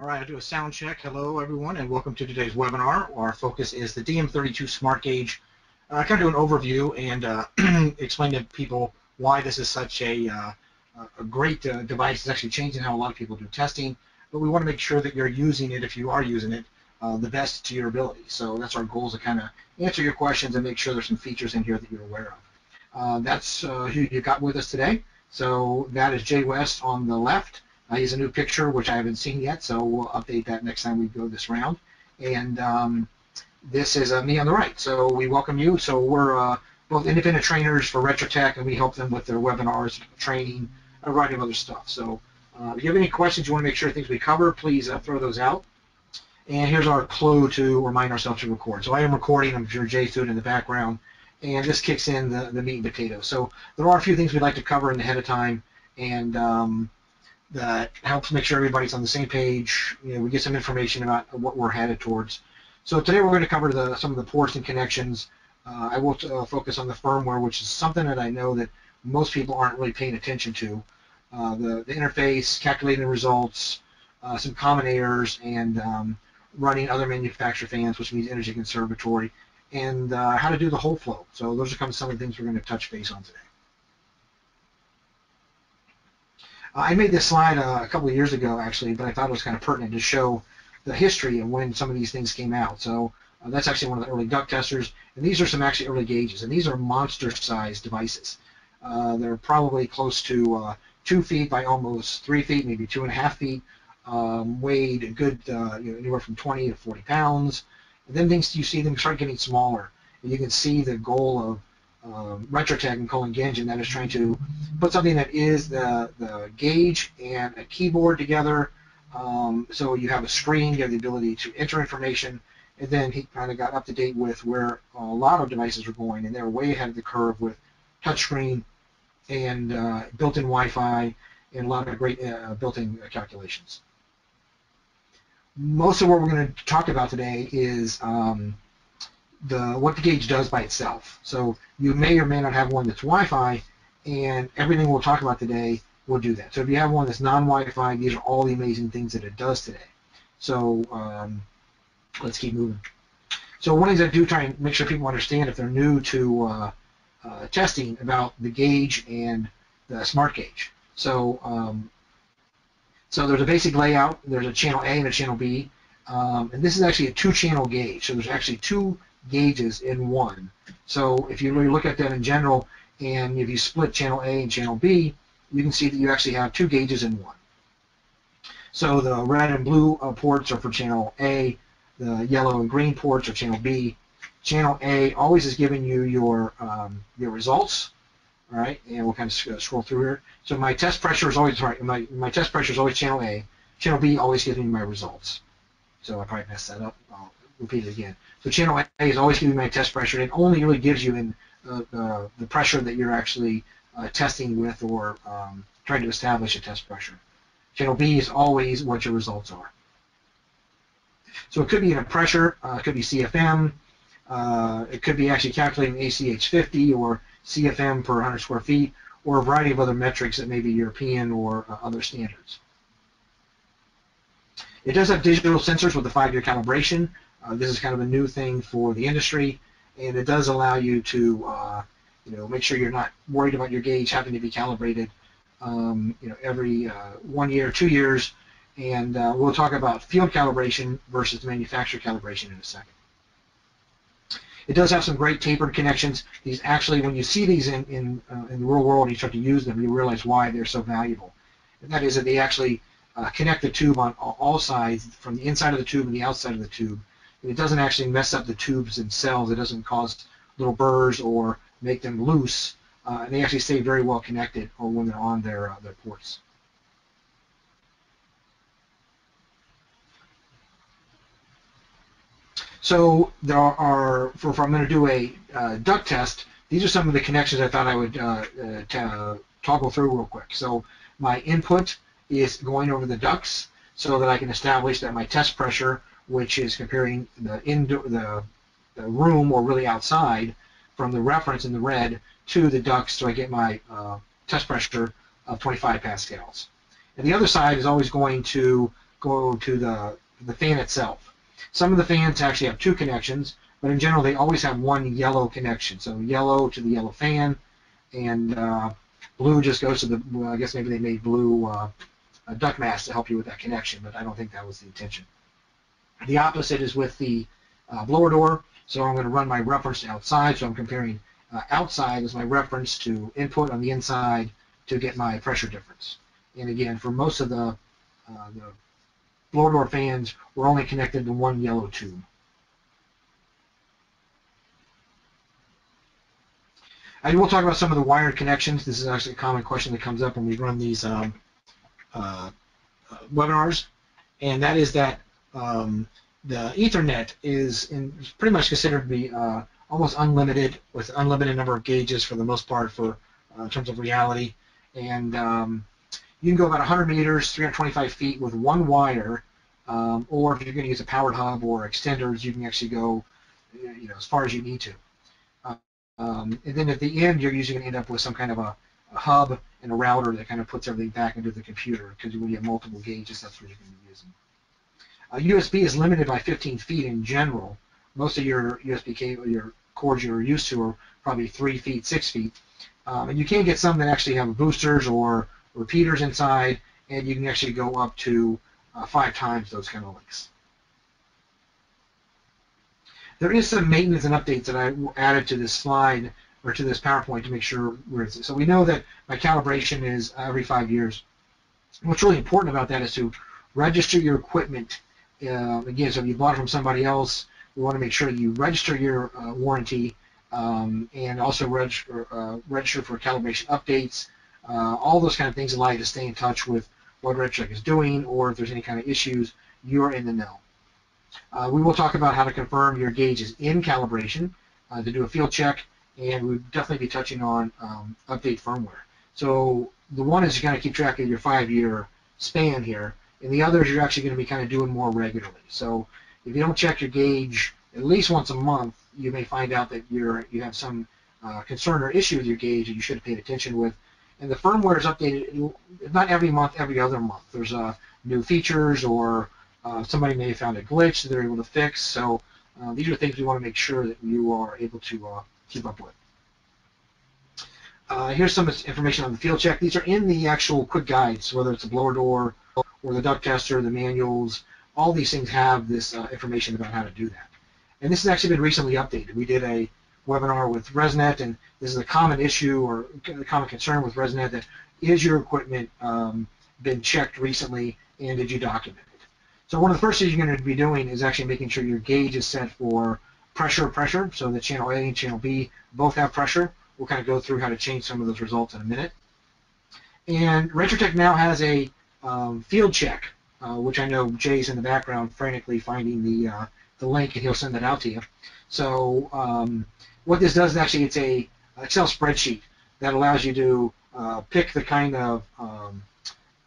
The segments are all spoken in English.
All right, I'll do a sound check. Hello, everyone, and welcome to today's webinar. Our focus is the DM32 Smart Gauge. Uh, I kind of do an overview and uh, explain to people why this is such a, uh, a great uh, device. It's actually changing how a lot of people do testing, but we want to make sure that you're using it, if you are using it, uh, the best to your ability. So that's our goal is to kind of answer your questions and make sure there's some features in here that you're aware of. Uh, that's who you got with us today. So that is Jay West on the left. Uh, here's a new picture, which I haven't seen yet, so we'll update that next time we go this round. And um, this is uh, me on the right. So we welcome you. So we're uh, both independent trainers for Retrotec, and we help them with their webinars, training, a variety of other stuff. So uh, if you have any questions, you want to make sure things we cover, please uh, throw those out. And here's our clue to remind ourselves to record. So I am recording. I'm sure Jay's in the background. And this kicks in the, the meat and potatoes. So there are a few things we'd like to cover in ahead of time. And um, that helps make sure everybody's on the same page. You know, we get some information about what we're headed towards. So today we're going to cover the, some of the ports and connections. Uh, I will uh, focus on the firmware, which is something that I know that most people aren't really paying attention to. Uh, the, the interface, calculating the results, uh, some common errors, and um, running other manufacturer fans, which means energy conservatory, and uh, how to do the whole flow. So those are kind of some of the things we're going to touch base on today. I made this slide uh, a couple of years ago, actually, but I thought it was kind of pertinent to show the history of when some of these things came out. So uh, that's actually one of the early duct testers, and these are some actually early gauges, and these are monster-sized devices. Uh, they're probably close to uh, two feet by almost three feet, maybe two and a half feet, um, weighed a good uh, you know, anywhere from 20 to 40 pounds. And then things you see them start getting smaller, and you can see the goal of um, Retrotec and Colin Genge that is trying to put something that is the, the gauge and a keyboard together. Um, so you have a screen, you have the ability to enter information, and then he kind of got up to date with where a lot of devices are going, and they're way ahead of the curve with touchscreen and uh, built-in Wi-Fi and a lot of great uh, built-in calculations. Most of what we're going to talk about today is um, the what the gauge does by itself. So you may or may not have one that's Wi-Fi, and everything we'll talk about today will do that. So if you have one that's non-Wi-Fi, these are all the amazing things that it does today. So um, let's keep moving. So one the things I do try and make sure people understand if they're new to uh, uh, testing about the gauge and the smart gauge. So um, so there's a basic layout. There's a channel A and a channel B. Um, and this is actually a two-channel gauge. So there's actually two gauges in one. So if you really look at that in general, and if you split channel A and channel B, you can see that you actually have two gauges in one. So the red and blue uh, ports are for channel A, the yellow and green ports are channel B. Channel A always is giving you your um, your results, all right, and we'll kind of scroll through here. So my test pressure is always right. My my test pressure is always channel A. Channel B always gives me my results. So I probably messed that up. I'll repeat it again. So channel A is always giving my test pressure. It only really gives you in uh, uh, the pressure that you're actually uh, testing with or um, trying to establish a test pressure. Channel B is always what your results are. So it could be in a pressure, uh, it could be CFM, uh, it could be actually calculating ACH 50 or CFM per 100 square feet, or a variety of other metrics that may be European or uh, other standards. It does have digital sensors with a five-year calibration. Uh, this is kind of a new thing for the industry, and it does allow you to, uh, you know, make sure you're not worried about your gauge having to be calibrated, um, you know, every uh, one year, two years, and uh, we'll talk about field calibration versus manufacturer calibration in a second. It does have some great tapered connections. These actually, when you see these in, in, uh, in the real world and you start to use them, you realize why they're so valuable. And that is that they actually uh, connect the tube on all sides, from the inside of the tube and the outside of the tube, it doesn't actually mess up the tubes themselves. It doesn't cause little burrs or make them loose. Uh, and they actually stay very well connected or when they're on their, uh, their ports. So there are, for if I'm going to do a uh, duct test, these are some of the connections I thought I would uh, uh, toggle through real quick. So my input is going over the ducts so that I can establish that my test pressure which is comparing the indoor the, the room or really outside from the reference in the red to the ducts so I get my uh, test pressure of 25 pascals. And the other side is always going to go to the, the fan itself. Some of the fans actually have two connections, but in general they always have one yellow connection. So yellow to the yellow fan, and uh, blue just goes to the, well, I guess maybe they made blue uh, duct mask to help you with that connection, but I don't think that was the intention. The opposite is with the uh, blower door. So I'm going to run my reference outside. So I'm comparing uh, outside as my reference to input on the inside to get my pressure difference. And again, for most of the, uh, the blower door fans, we're only connected to one yellow tube. I will talk about some of the wired connections. This is actually a common question that comes up when we run these um, uh, uh webinars, and that is that um, the Ethernet is in, pretty much considered to be uh, almost unlimited with unlimited number of gauges for the most part for uh, in terms of reality, and um, you can go about 100 meters, 325 feet with one wire, um, or if you're going to use a powered hub or extenders, you can actually go you know as far as you need to. Um, and then at the end, you're usually going to end up with some kind of a, a, hub and a router that kind of puts everything back into the computer because when you have multiple gauges, that's what you're going to be using. Uh, USB is limited by 15 feet in general. Most of your USB cable, your cords you're used to are probably 3 feet, 6 feet. Um, and you can get some that actually have boosters or repeaters inside, and you can actually go up to uh, five times those kind of lengths. There is some maintenance and updates that I added to this slide or to this PowerPoint to make sure we're so we know that my calibration is every five years. What's really important about that is to register your equipment. Uh, again, so if you bought it from somebody else, we want to make sure you register your uh, warranty um, and also register, uh, register for calibration updates. Uh, all those kind of things allow you to stay in touch with what Retrotec is doing, or if there's any kind of issues, you're in the know. Uh, we will talk about how to confirm your gauge is in calibration uh, to do a field check, and we'll definitely be touching on um, update firmware. So the one is you're going to keep track of your five-year span here, and the others, you're actually going to be kind of doing more regularly. So if you don't check your gauge at least once a month, you may find out that you're you have some uh, concern or issue with your gauge that you should have paid attention with. And the firmware is updated not every month, every other month. There's uh, new features or uh, somebody may have found a glitch that they're able to fix. So uh, these are things we want to make sure that you are able to uh, keep up with. Uh, here's some information on the field check. These are in the actual quick guides, whether it's a blower door or the duct tester, the manuals. All these things have this uh, information about how to do that. And this has actually been recently updated. We did a webinar with ResNet, and this is a common issue or a common concern with ResNet that is your equipment um, been checked recently and did you document it? so one of the first things you're going to be doing is actually making sure your gauge is set for pressure pressure. So the channel A and channel B both have pressure. We'll kind of go through how to change some of those results in a minute. And Retrotec now has a um, field check, uh, which I know Jay's in the background frantically finding the uh, the link, and he'll send that out to you. So um, what this does is actually it's a Excel spreadsheet that allows you to uh, pick the kind of um,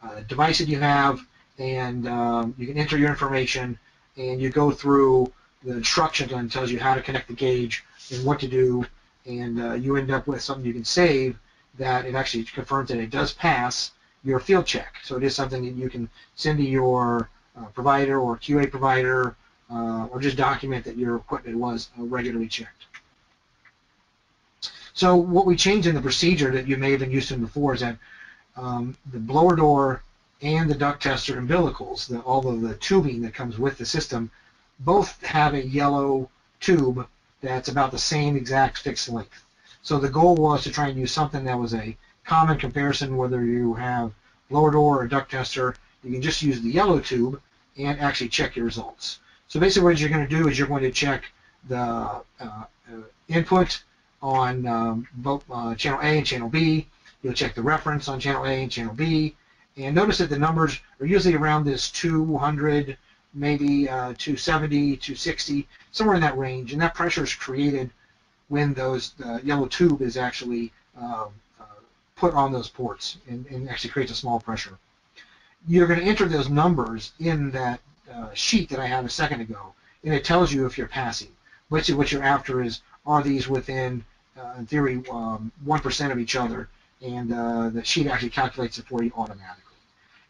uh, device that you have, and um, you can enter your information and you go through the instructions and tells you how to connect the gauge and what to do and uh, you end up with something you can save that it actually confirms that it does pass your field check. So it is something that you can send to your uh, provider or QA provider uh, or just document that your equipment was uh, regularly checked. So what we changed in the procedure that you may have been used to before is that um, the blower door and the duct tester umbilicals, the, all of the tubing that comes with the system, both have a yellow tube that's about the same exact fixed length. So the goal was to try and use something that was a common comparison, whether you have blower door or duct tester, you can just use the yellow tube and actually check your results. So basically what you're going to do is you're going to check the uh, input on um, both uh, channel A and channel B. You'll check the reference on channel A and channel B. And notice that the numbers are usually around this 200, maybe uh, 270, 260, somewhere in that range. And that pressure is created when those yellow tube is actually uh, put on those ports and, and, actually creates a small pressure. You're going to enter those numbers in that uh, sheet that I had a second ago, and it tells you if you're passing. Basically, what you're after is are these within, uh, in theory, um, 1% of each other and uh, the sheet actually calculates it for you automatically.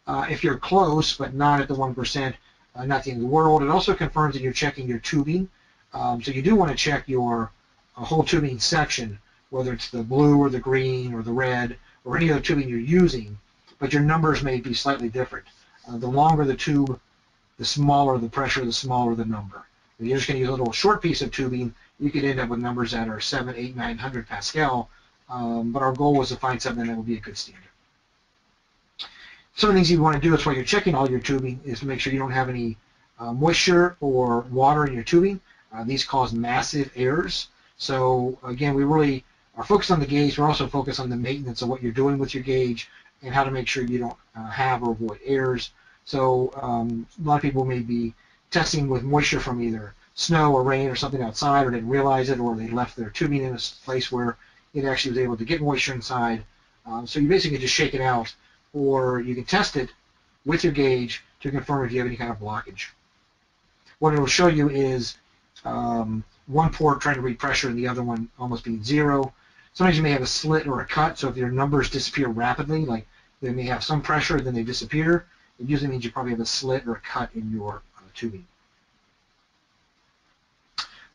Uh, if you're close but not at the 1%, uh, not the end of the world. It also confirms that you're checking your tubing. Um, so you do want to check your uh, whole tubing section, whether it's the blue or the green or the red or any other tubing you're using, but your numbers may be slightly different. Uh, the longer the tube, the smaller the pressure, the smaller the number. If you're just going to use a little short piece of tubing, you could end up with numbers that are 7, 8, 900 Pascal, um, but our goal was to find something that would be a good standard. Some of the things you want to do is while you're checking all your tubing is to make sure you don't have any uh, moisture or water in your tubing. Uh, these cause massive errors. So again, we really are focused on the gauge. We're also focused on the maintenance of what you're doing with your gauge and how to make sure you don't uh, have or avoid errors. So um, a lot of people may be testing with moisture from either snow or rain or something outside or didn't realize it or they left their tubing in a place where it actually was able to get moisture inside. Um, so you basically just shake it out or you can test it with your gauge to confirm if you have any kind of blockage. What it will show you is um, one port trying to read pressure and the other one almost being zero. Sometimes you may have a slit or a cut, so if your numbers disappear rapidly, like they may have some pressure, then they disappear, it usually means you probably have a slit or a cut in your uh, tubing.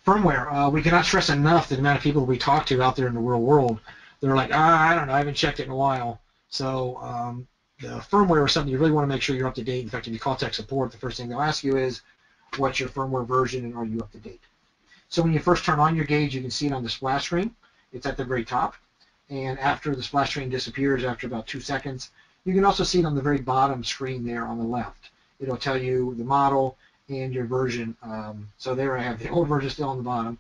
Firmware, uh, we cannot stress enough the amount of people we talk to out there in the real world. They're like, ah, I don't know, I haven't checked it in a while. So um, the firmware is something you really want to make sure you're up to date. In fact, if you call tech support, the first thing they'll ask you is, what's your firmware version and are you up to date? So when you first turn on your gauge, you can see it on the splash screen. It's at the very top. And after the splash screen disappears after about two seconds, you can also see it on the very bottom screen there on the left. It'll tell you the model and your version. Um, so there I have the old version still on the bottom.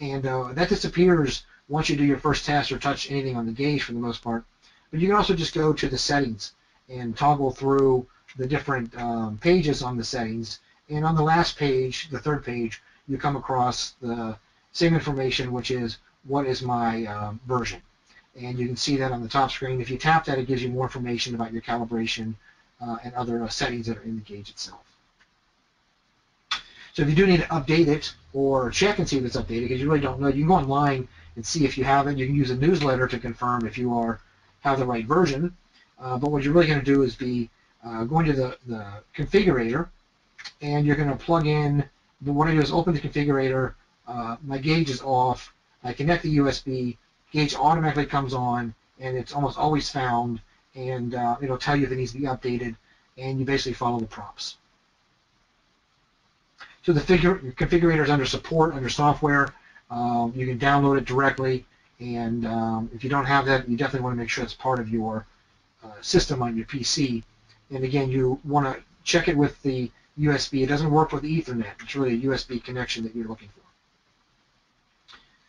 And uh, that disappears once you do your first test or touch anything on the gauge for the most part. But you can also just go to the settings and toggle through the different um, pages on the settings. And on the last page, the third page, you come across the same information, which is what is my uh, version. And you can see that on the top screen. If you tap that, it gives you more information about your calibration uh, and other uh, settings that are in the gauge itself. So if you do need to update it or check and see if it's updated, because you really don't know, you can go online and see if you have it. You can use a newsletter to confirm if you are have the right version. Uh, but what you're really going to do is be uh, going to the, the configurator, and you're going to plug in, the, what I do is open the configurator, uh, my gauge is off, I connect the USB, gauge automatically comes on, and it's almost always found, and uh, it'll tell you if it needs to be updated, and you basically follow the prompts. So the figure, configurator is under support, under software. Um, you can download it directly. And um, if you don't have that, you definitely want to make sure it's part of your uh, system on your PC. And again, you want to check it with the USB. It doesn't work with Ethernet. It's really a USB connection that you're looking for.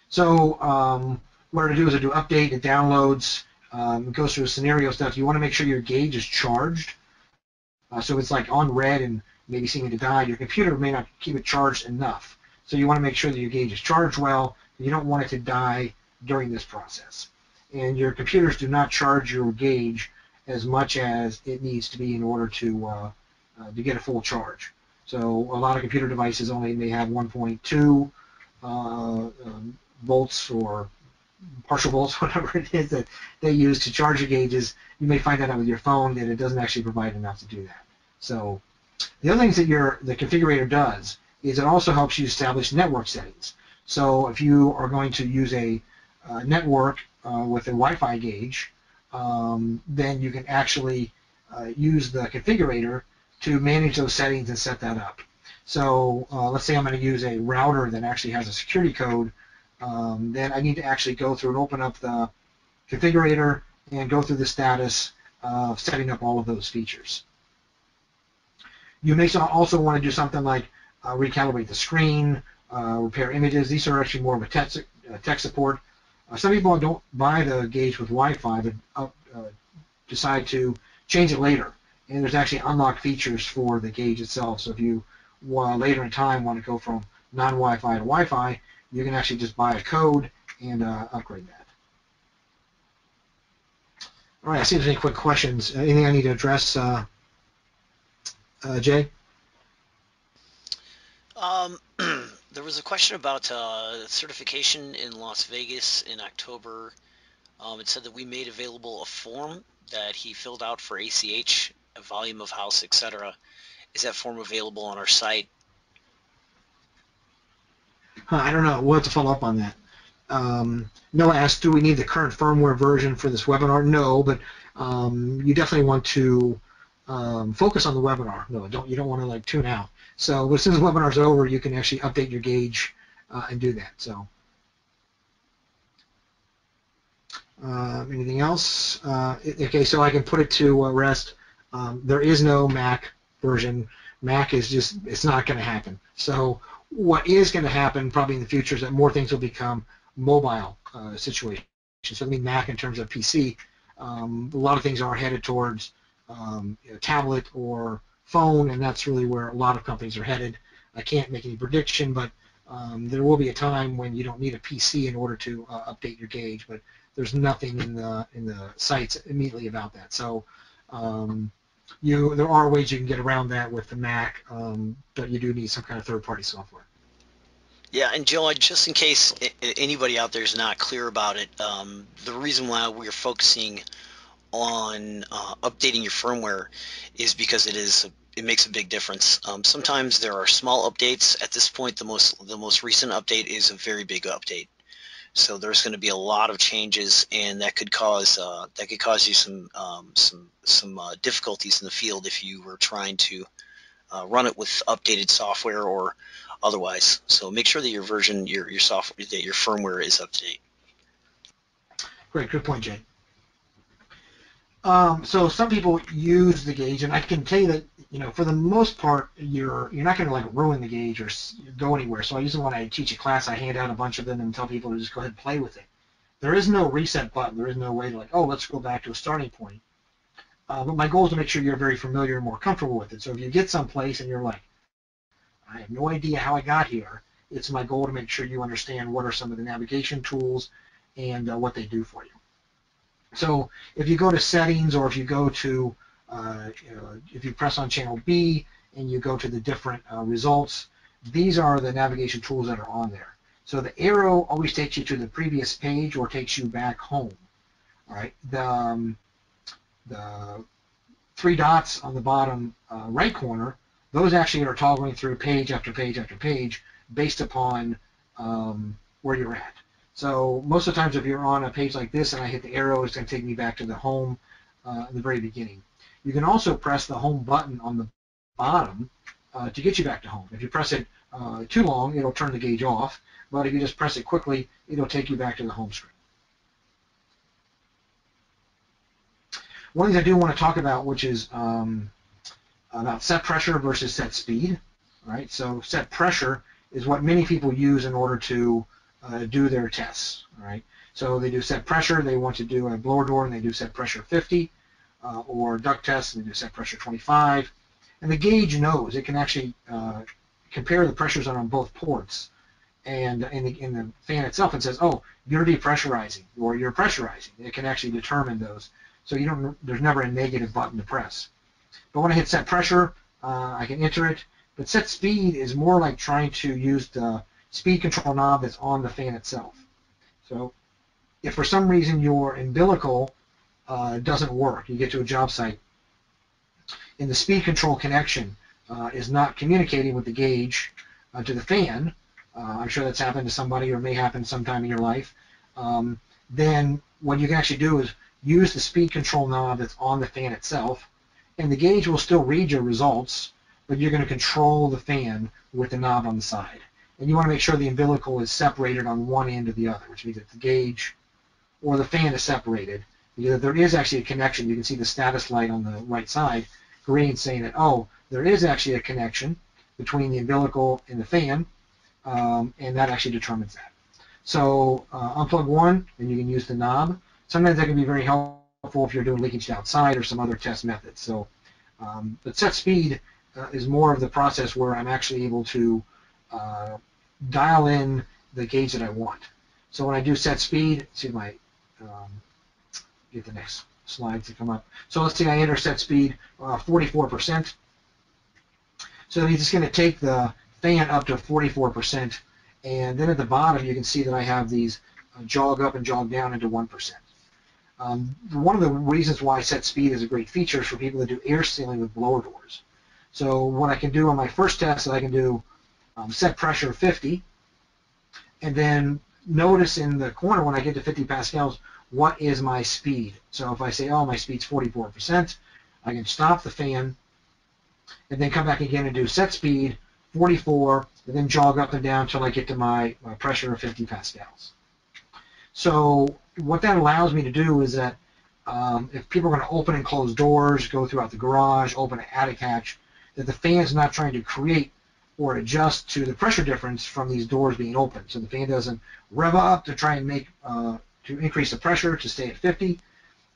So um, what I do is I do update, it downloads, um, it goes through scenario stuff. You want to make sure your gauge is charged. Uh, so it's like on red and maybe seeming to die. Your computer may not keep it charged enough. So you want to make sure that your gauge is charged well. You don't want it to die during this process. And your computers do not charge your gauge as much as it needs to be in order to uh, uh, to get a full charge. So a lot of computer devices only may have 1.2 uh, um, volts or partial volts, whatever it is that they use to charge your gauges. You may find that out with your phone that it doesn't actually provide enough to do that. So the other things that your the configurator does is it also helps you establish network settings. So if you are going to use a uh, network uh, with a Wi-Fi gauge, um, then you can actually uh, use the configurator to manage those settings and set that up. So uh, let's say I'm going to use a router that actually has a security code, um, then I need to actually go through and open up the configurator and go through the status of setting up all of those features. You may also want to do something like uh, recalibrate the screen, uh, repair images. These are actually more of a tech, tech support. Uh, some people don't buy the gauge with Wi-Fi, but uh, uh, decide to change it later. And there's actually unlocked features for the gauge itself. So if you later in time want to go from non-Wi-Fi to Wi-Fi, you can actually just buy a code and uh, upgrade that. All right, I see there's any quick questions. Anything I need to address, uh, uh, Jay? Um, there was a question about uh, certification in Las Vegas in October. Um, it said that we made available a form that he filled out for ACH volume of house, etc. Is that form available on our site? Huh, I don't know. We'll have to follow up on that. Um, Noah asked, do we need the current firmware version for this webinar? No, but um, you definitely want to um, focus on the webinar. No, don't you don't want to like tune out. So as soon as the webinar's over, you can actually update your gauge uh, and do that. So uh, anything else? Uh, okay, so I can put it to uh, rest. Um, there is no Mac version. Mac is just it's not going to happen. So what is going to happen probably in the future is that more things will become mobile uh, situations. So I mean Mac in terms of PC. Um, a lot of things are headed towards um, you know, tablet or phone, and that's really where a lot of companies are headed. I can't make any prediction, but um, there will be a time when you don't need a PC in order to uh, update your gauge, but there's nothing in the in the sites immediately about that. So um, you there are ways you can get around that with the Mac, um, but you do need some kind of third-party software. Yeah, and Joe, just in case anybody out there is not clear about it, um, the reason why we're focusing on uh, updating your firmware is because it is it makes a big difference. Um, sometimes there are small updates. At this point, the most the most recent update is a very big update. So there's going to be a lot of changes, and that could cause uh, that could cause you some um, some some uh, difficulties in the field if you were trying to uh, run it with updated software or otherwise. So make sure that your version, your your software, that your firmware is up to date. Great, good point, Jay. Um, so some people use the gauge, and I can tell you that you know for the most part you're you're not going to like ruin the gauge or go anywhere. So I use usually when I teach a class, I hand out a bunch of them and tell people to just go ahead and play with it. There is no reset button. There is no way to like, oh, let's go back to a starting point. Uh, but my goal is to make sure you're very familiar and more comfortable with it. So if you get someplace and you're like, I have no idea how I got here, it's my goal to make sure you understand what are some of the navigation tools and uh, what they do for you. So if you go to settings or if you go to, uh, you know, if you press on channel B and you go to the different uh, results, these are the navigation tools that are on there. So the arrow always takes you to the previous page or takes you back home. All right. The, um, the three dots on the bottom uh, right corner, those actually are toggling through page after page after page based upon um, where you're at. So most of the times if you're on a page like this and I hit the arrow, it's going to take me back to the home uh, in the very beginning. You can also press the home button on the bottom uh, to get you back to home. If you press it uh, too long, it'll turn the gauge off, but if you just press it quickly, it'll take you back to the home screen. One thing I do want to talk about, which is um, about set pressure versus set speed. Right. So set pressure is what many people use in order to uh, do their tests. Right. So they do set pressure. They want to do a blower door, and they do set pressure 50, uh, or duct test, and they do set pressure 25. And the gauge knows it can actually uh, compare the pressures on both ports. And in the, in the fan itself, it says, "Oh, you're depressurizing," or "You're pressurizing." It can actually determine those. So you don't. There's never a negative button to press. But when I hit set pressure, uh, I can enter it. But set speed is more like trying to use the speed control knob that's on the fan itself. So if for some reason your umbilical uh, doesn't work, you get to a job site, and the speed control connection uh, is not communicating with the gauge uh, to the fan, uh, I'm sure that's happened to somebody or may happen sometime in your life, um, then what you can actually do is use the speed control knob that's on the fan itself, and the gauge will still read your results, but you're going to control the fan with the knob on the side. And you want to make sure the umbilical is separated on one end or the other, which means that the gauge or the fan is separated. Because there is actually a connection. You can see the status light on the right side, green, saying that, oh, there is actually a connection between the umbilical and the fan, um, and that actually determines that. So uh, unplug one, and you can use the knob. Sometimes that can be very helpful if you're doing leakage outside or some other test methods. So, um, but set speed uh, is more of the process where I'm actually able to uh, dial in the gauge that I want. So when I do set speed, see my um, get the next slide to come up. So let's say I enter set speed uh, 44%. So it's just going to take the fan up to 44%, and then at the bottom you can see that I have these uh, jog up and jog down into 1%. Um, one of the reasons why set speed is a great feature is for people that do air sealing with blower doors. So what I can do on my first test is I can do um, set pressure 50, and then notice in the corner when I get to 50 pascals, what is my speed? So if I say, oh, my speed's 44%, I can stop the fan and then come back again and do set speed 44, and then jog up and down until I get to my, my pressure of 50 pascals. So what that allows me to do is that um, if people are going to open and close doors, go throughout the garage, open an attic hatch, that the fan is not trying to create or adjust to the pressure difference from these doors being open. So the fan doesn't rev up to try and make uh, to increase the pressure to stay at 50.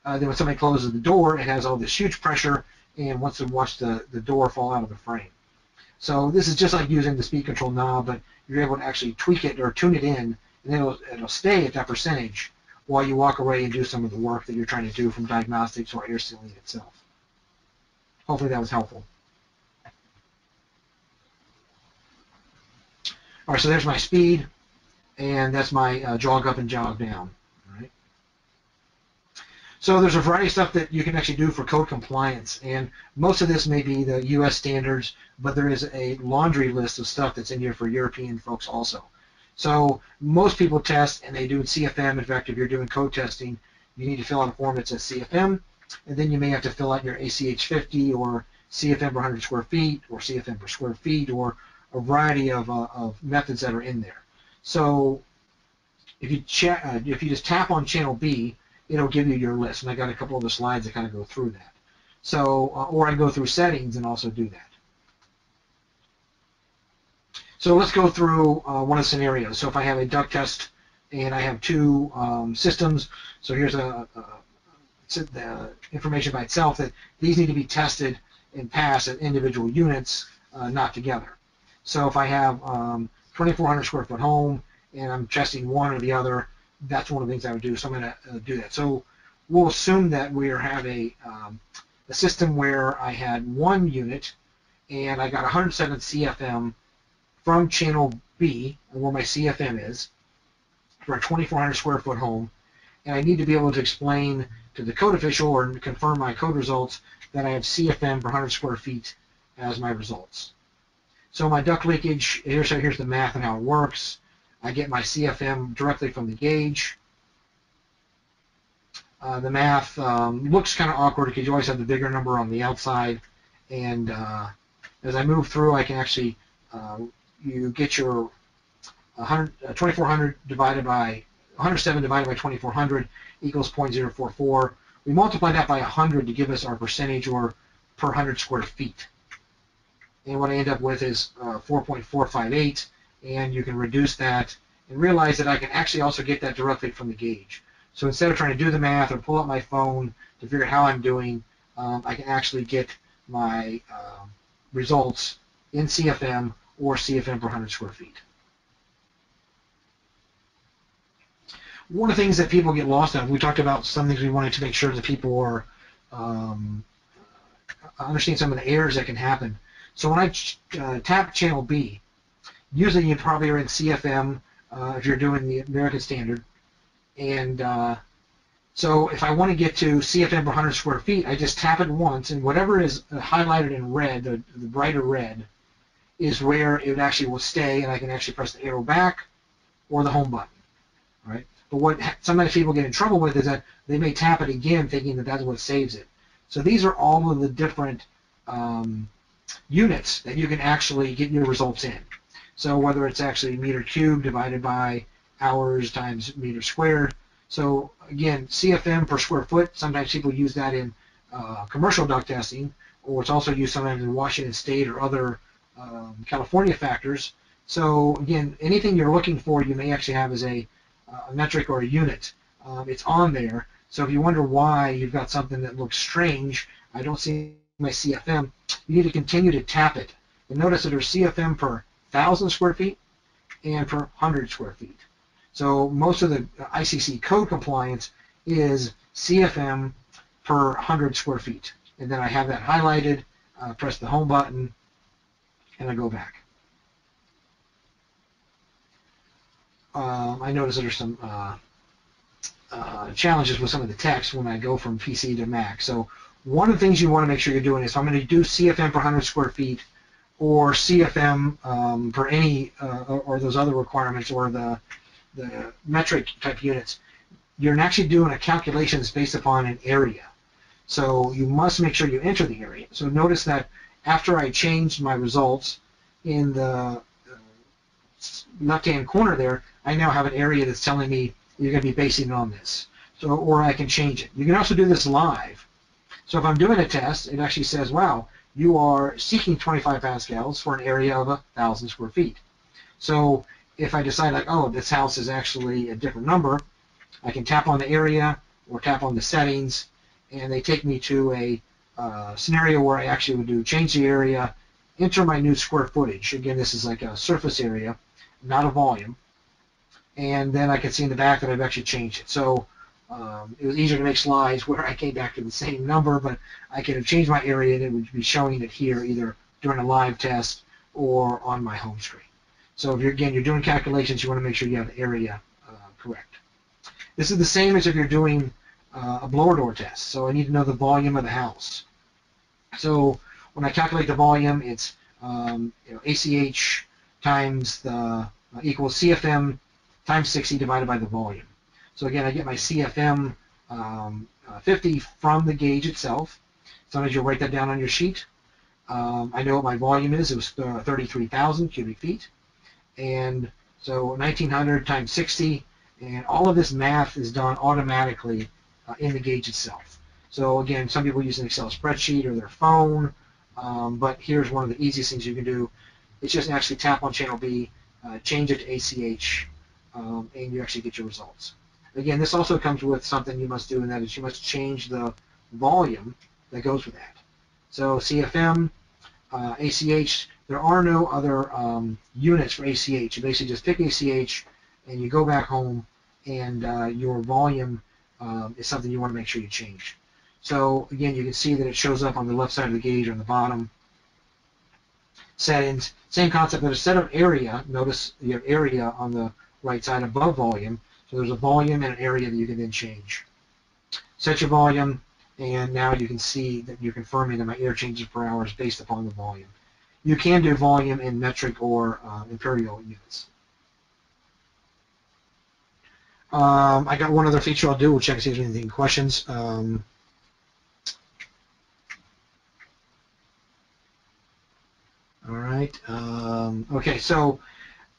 Uh, then when somebody closes the door, it has all this huge pressure and wants to watch the, the door fall out of the frame. So this is just like using the speed control knob, but you're able to actually tweak it or tune it in, and it'll, it'll stay at that percentage while you walk away and do some of the work that you're trying to do from diagnostics or air sealing itself. Hopefully that was helpful. All right, so there's my speed, and that's my uh, jog up and jog down. All right. So there's a variety of stuff that you can actually do for code compliance, and most of this may be the U.S. standards, but there is a laundry list of stuff that's in here for European folks also. So most people test, and they do CFM. In fact, if you're doing code testing, you need to fill out a form that says CFM, and then you may have to fill out your ACH 50 or CFM per 100 square feet or CFM per square feet or a variety of, uh, of methods that are in there. So if you uh, if you just tap on channel B, it'll give you your list. And I got a couple of the slides that kind of go through that. So, uh, or I go through settings and also do that. So let's go through uh, one of the scenarios. So if I have a duct test and I have two um, systems, so here's a, a, the information by itself that these need to be tested and passed at individual units, uh, not together. So if I have um, 2,400 square foot home and I'm testing one or the other, that's one of the things I would do. So I'm going to uh, do that. So we'll assume that we have a, um, a system where I had one unit and I got 107 CFM from channel B, and where my CFM is, for a 2,400 square foot home, and I need to be able to explain to the code official or confirm my code results that I have CFM per 100 square feet as my results. So my duct leakage, here's, here's the math and how it works. I get my CFM directly from the gauge. Uh, the math um, looks kind of awkward because you always have the bigger number on the outside. And uh, as I move through, I can actually, uh, you get your 100, 2400 divided by, 107 divided by 2400 equals 0.044. We multiply that by 100 to give us our percentage or per 100 square feet and what I end up with is uh, 4.458 and you can reduce that and realize that I can actually also get that directly from the gauge. So instead of trying to do the math or pull up my phone to figure out how I'm doing, um, I can actually get my uh, results in CFM or CFM per 100 square feet. One of the things that people get lost on, we talked about some things we wanted to make sure that people are um, understand some of the errors that can happen. So when I uh, tap channel B, usually you probably are in CFM uh, if you're doing the American Standard. And uh, so if I want to get to CFM per 100 square feet, I just tap it once, and whatever is highlighted in red, the, the brighter red, is where it actually will stay, and I can actually press the arrow back or the home button. Right? But what sometimes people get in trouble with is that they may tap it again thinking that that's what saves it. So these are all of the different um, units that you can actually get your results in. So whether it's actually meter cubed divided by hours times meter squared. So again, CFM per square foot, sometimes people use that in uh, commercial duct testing, or it's also used sometimes in Washington State or other um, California factors. So again, anything you're looking for, you may actually have as a, a metric or a unit. Um, it's on there. So if you wonder why you've got something that looks strange, I don't see my CFM, you need to continue to tap it. And notice that there's CFM per 1,000 square feet and per 100 square feet. So most of the ICC code compliance is CFM per 100 square feet. And then I have that highlighted, uh, press the home button, and I go back. Um, I notice there's some uh, uh, challenges with some of the text when I go from PC to Mac. So one of the things you want to make sure you're doing is I'm going to do CFM per 100 square feet or CFM um, for any uh, or those other requirements or the the metric type units. You're actually doing a calculations based upon an area. So you must make sure you enter the area. So notice that after I changed my results in the uh, left-hand corner there, I now have an area that's telling me you're going to be basing it on this. So, or I can change it. You can also do this live. So if I'm doing a test, it actually says, wow, you are seeking 25 pascals for an area of 1,000 square feet. So if I decide like, oh, this house is actually a different number, I can tap on the area or tap on the settings, and they take me to a uh, scenario where I actually would do change the area, enter my new square footage. Again, this is like a surface area, not a volume. And then I can see in the back that I've actually changed it. So um, it was easier to make slides where I came back to the same number, but I could have changed my area and it would be showing it here either during a live test or on my home screen. So if you're, again, you're doing calculations, you want to make sure you have the area uh, correct. This is the same as if you're doing uh, a blower door test. So I need to know the volume of the house. So when I calculate the volume, it's um, you know, ACH times the uh, equals CFM times 60 divided by the volume. So again, I get my CFM um, uh, 50 from the gauge itself. Sometimes you'll write that down on your sheet. Um, I know what my volume is. It was uh, 33,000 cubic feet. And so 1900 times 60, and all of this math is done automatically uh, in the gauge itself. So again, some people use an Excel spreadsheet or their phone, um, but here's one of the easiest things you can do. It's just actually tap on channel B, uh, change it to ACH, um, and you actually get your results. Again, this also comes with something you must do, and that is you must change the volume that goes with that. So CFM, uh, ACH, there are no other um, units for ACH. You basically just pick ACH, and you go back home, and uh, your volume um, is something you want to make sure you change. So again, you can see that it shows up on the left side of the gauge on the bottom. Settings, same concept, but instead of area, notice you have area on the right side above volume. So there's a volume and an area that you can then change. Set your volume, and now you can see that you're confirming that my air changes per hour is based upon the volume. You can do volume in metric or uh, imperial units. Um, I got one other feature I'll do. We'll check to see if there's any questions. Um, all right. Um, okay, so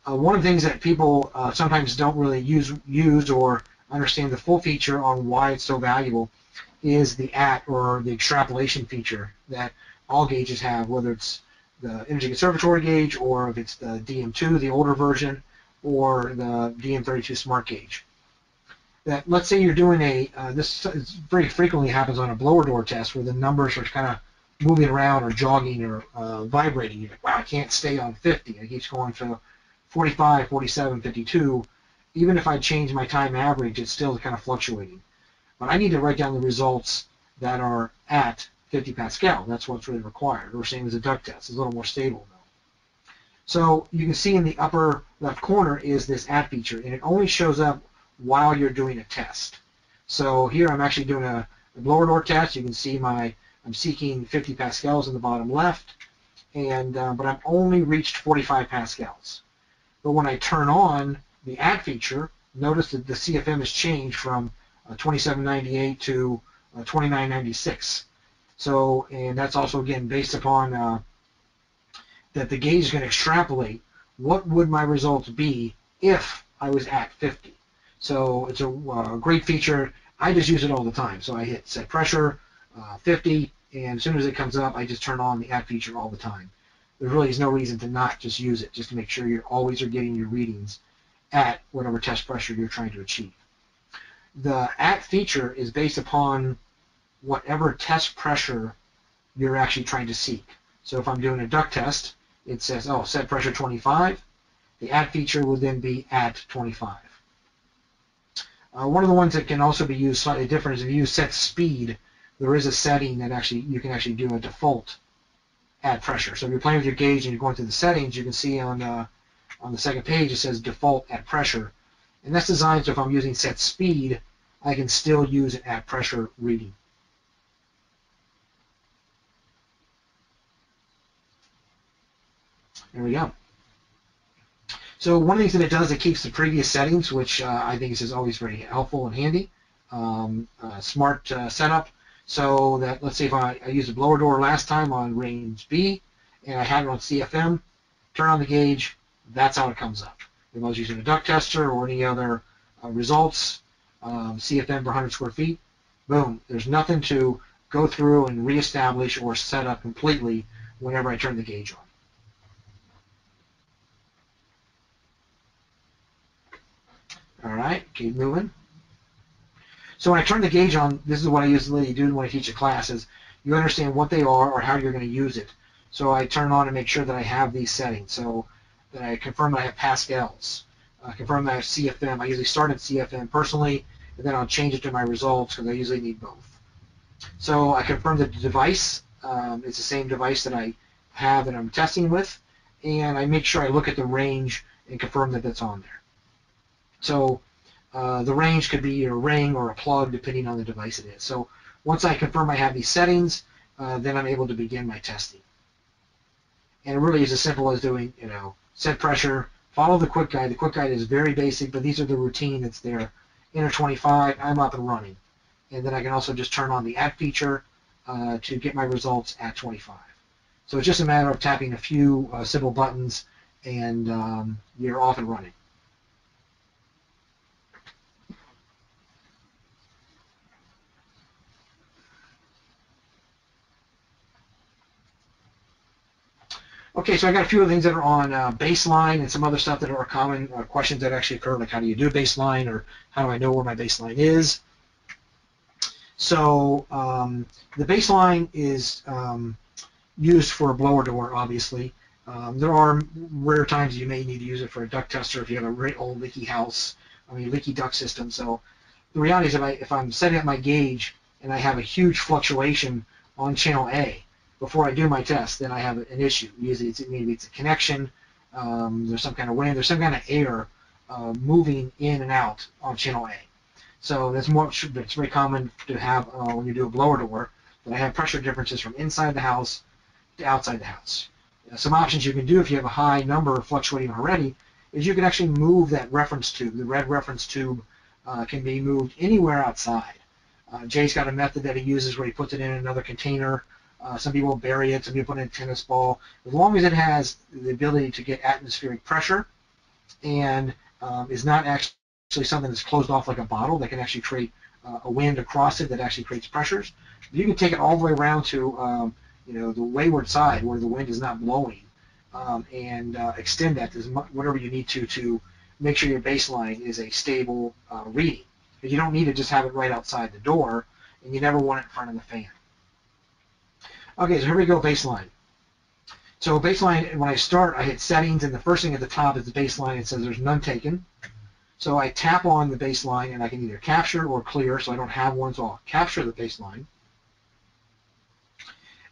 uh, one of the things that people uh, sometimes don't really use use or understand the full feature on why it's so valuable is the at or the extrapolation feature that all gauges have, whether it's the Energy Conservatory gauge or if it's the DM2, the older version, or the DM32 Smart Gauge. That let's say you're doing a uh, this very frequently happens on a blower door test where the numbers are kind of moving around or jogging or uh, vibrating. You're like, wow, I can't stay on 50. It keeps going to 45, 47, 52, even if I change my time average, it's still kind of fluctuating. But I need to write down the results that are at 50 Pascal. That's what's really required, or same as a duct test. It's a little more stable though. So you can see in the upper left corner is this at feature, and it only shows up while you're doing a test. So here I'm actually doing a, a blower door test. You can see my I'm seeking 50 pascals in the bottom left, and uh, but I've only reached 45 pascals. But when I turn on the at feature, notice that the CFM has changed from uh, 2798 to uh, 2996. So, and that's also again based upon uh, that the gauge is going to extrapolate what would my results be if I was at 50. So it's a uh, great feature. I just use it all the time. So I hit set pressure, uh, 50, and as soon as it comes up, I just turn on the at feature all the time there really is no reason to not just use it, just to make sure you always are getting your readings at whatever test pressure you're trying to achieve. The at feature is based upon whatever test pressure you're actually trying to seek. So if I'm doing a duct test, it says, oh, set pressure 25. The at feature will then be at 25. Uh, one of the ones that can also be used slightly different is if you set speed, there is a setting that actually you can actually do a default at pressure. So if you're playing with your gauge and you're going through the settings, you can see on uh, on the second page it says default at pressure. And that's designed so if I'm using set speed, I can still use an at pressure reading. There we go. So one of the things that it does, it keeps the previous settings, which uh, I think is always very helpful and handy. Um, uh, smart uh, setup, so that let's say if I, I used a blower door last time on range B, and I had it on CFM, turn on the gauge, that's how it comes up. If I was using a duct tester or any other uh, results, um, CFM per 100 square feet, boom, there's nothing to go through and reestablish or set up completely whenever I turn the gauge on. All right, keep moving. So when I turn the gauge on, this is what I usually do when I teach a class is you understand what they are or how you're going to use it. So I turn on and make sure that I have these settings. So that I confirm that I have Pascals. I confirm that I have CFM. I usually start at CFM personally, and then I'll change it to my results because I usually need both. So I confirm that the device um, is the same device that I have and I'm testing with, and I make sure I look at the range and confirm that that's on there. So uh, the range could be a ring or a plug depending on the device it is. So once I confirm I have these settings, uh, then I'm able to begin my testing. And it really is as simple as doing, you know, set pressure, follow the quick guide. The quick guide is very basic, but these are the routine that's there. Enter 25, I'm up and running. And then I can also just turn on the at feature uh, to get my results at 25. So it's just a matter of tapping a few uh, simple buttons and um, you're off and running. Okay, so I got a few things that are on uh, baseline and some other stuff that are common uh, questions that actually occur, like how do you do baseline or how do I know where my baseline is? So um, the baseline is um, used for a blower door, obviously. Um, there are rare times you may need to use it for a duct tester if you have a very old leaky house, I mean leaky duct system. So the reality is if, I, if I'm setting up my gauge and I have a huge fluctuation on channel A, before I do my test, then I have an issue. Usually it's, maybe it's a connection, um, there's some kind of wind, there's some kind of air uh, moving in and out on channel A. So that's more, it's very common to have uh, when you do a blower door, that I have pressure differences from inside the house to outside the house. some options you can do if you have a high number fluctuating already is you can actually move that reference tube. The red reference tube uh, can be moved anywhere outside. Uh, Jay's got a method that he uses where he puts it in another container uh, some people bury it. Some people put in a tennis ball. As long as it has the ability to get atmospheric pressure and um, is not actually something that's closed off like a bottle that can actually create uh, a wind across it that actually creates pressures. You can take it all the way around to um, you know the wayward side where the wind is not blowing um, and uh, extend that to whatever you need to to make sure your baseline is a stable uh, reading. You don't need to just have it right outside the door, and you never want it in front of the fan. Okay, so here we go, baseline. So baseline, when I start, I hit settings, and the first thing at the top is the baseline. It says there's none taken. So I tap on the baseline, and I can either capture or clear, so I don't have one, so I'll capture the baseline.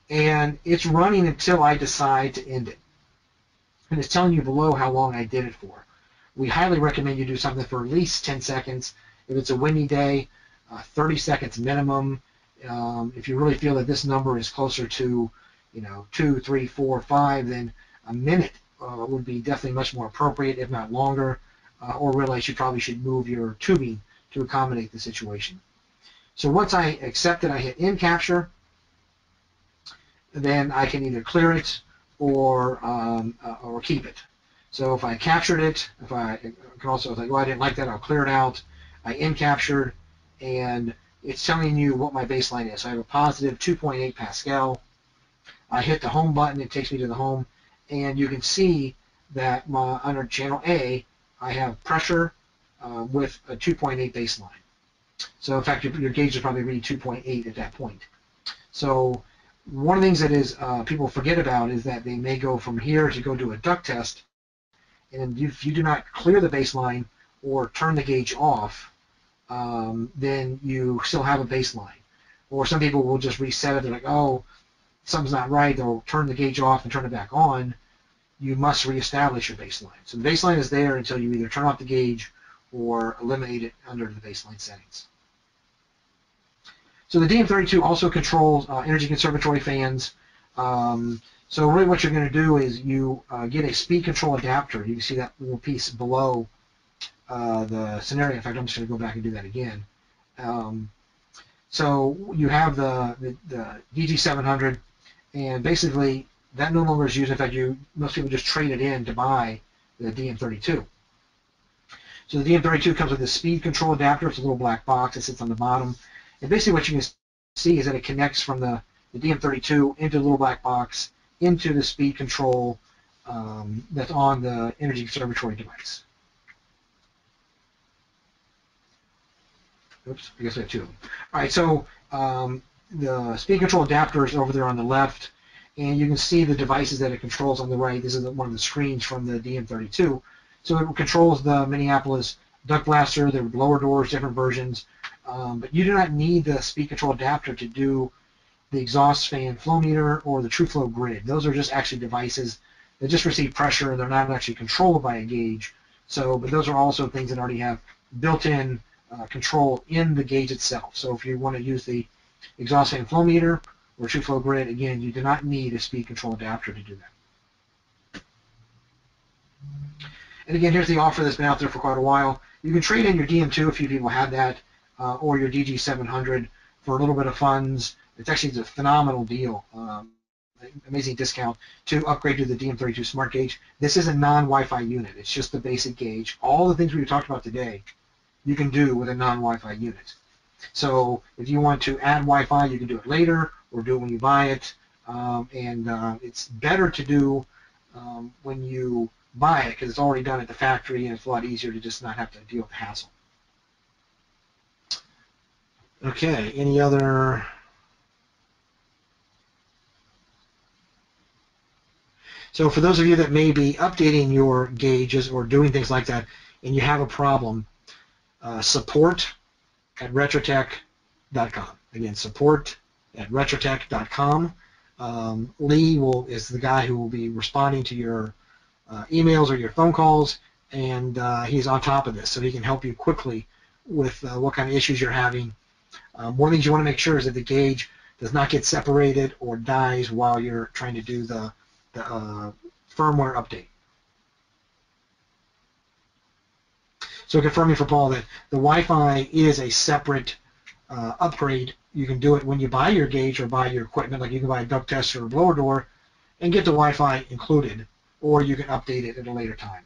And it's running until I decide to end it. And it's telling you below how long I did it for. We highly recommend you do something for at least 10 seconds. If it's a windy day, uh, 30 seconds minimum. Um, if you really feel that this number is closer to, you know, two, three, four, five, then a minute uh, would be definitely much more appropriate, if not longer, uh, or realize you probably should move your tubing to accommodate the situation. So once I accept it, I hit in capture, then I can either clear it or um, uh, or keep it. So if I captured it, if I, I can also think, well, I didn't like that, I'll clear it out. I in captured, and it's telling you what my baseline is. So I have a positive 2.8 Pascal. I hit the home button, it takes me to the home, and you can see that my, under channel A, I have pressure uh, with a 2.8 baseline. So in fact, your, your gauge is probably reading 2.8 at that point. So one of the things that is uh, people forget about is that they may go from here to go do a duct test, and if you do not clear the baseline or turn the gauge off, um, then you still have a baseline. Or some people will just reset it. They're like, oh, something's not right. They'll turn the gauge off and turn it back on. You must reestablish your baseline. So the baseline is there until you either turn off the gauge or eliminate it under the baseline settings. So the DM32 also controls uh, Energy Conservatory fans. Um, so really what you're going to do is you uh, get a speed control adapter. You can see that little piece below uh, the scenario. In fact, I'm just going to go back and do that again. Um, so you have the, the, the DG700, and basically that no longer is used. In fact, you most people just trade it in to buy the DM32. So the DM32 comes with a speed control adapter. It's a little black box that sits on the bottom. And basically what you can see is that it connects from the, the DM32 into the little black box into the speed control um, that's on the Energy Conservatory device. Oops, I guess I have two. All right, so um, the speed control adapter is over there on the left, and you can see the devices that it controls on the right. This is one of the screens from the DM32. So it controls the Minneapolis Duct Blaster, the blower doors, different versions, um, but you do not need the speed control adapter to do the exhaust fan flow meter or the true flow grid. Those are just actually devices that just receive pressure and they're not actually controlled by a gauge. So, but those are also things that already have built-in uh, control in the gauge itself. So if you want to use the exhaust fan flow meter or true flow grid, again, you do not need a speed control adapter to do that. And again, here's the offer that's been out there for quite a while. You can trade in your DM2, a few people have that, uh, or your DG700 for a little bit of funds. It's actually a phenomenal deal, um, amazing discount to upgrade to the DM32 Smart Gauge. This is a non-Wi-Fi unit. It's just the basic gauge. All the things we talked about today, you can do with a non-Wi-Fi unit. So if you want to add Wi-Fi, you can do it later or do it when you buy it. Um, and uh, it's better to do um, when you buy it because it's already done at the factory and it's a lot easier to just not have to deal with the hassle. Okay, any other So for those of you that may be updating your gauges or doing things like that and you have a problem, uh, support at retrotec.com. Again, support at retrotec.com. Um, Lee will is the guy who will be responding to your uh, emails or your phone calls, and uh, he's on top of this, so he can help you quickly with uh, what kind of issues you're having. Um, one of the things you want to make sure is that the gauge does not get separated or dies while you're trying to do the, the uh, firmware update. So confirming for Paul that the Wi-Fi is a separate uh, upgrade. You can do it when you buy your gauge or buy your equipment, like you can buy a duct tester or a blower door, and get the Wi-Fi included or you can update it at a later time.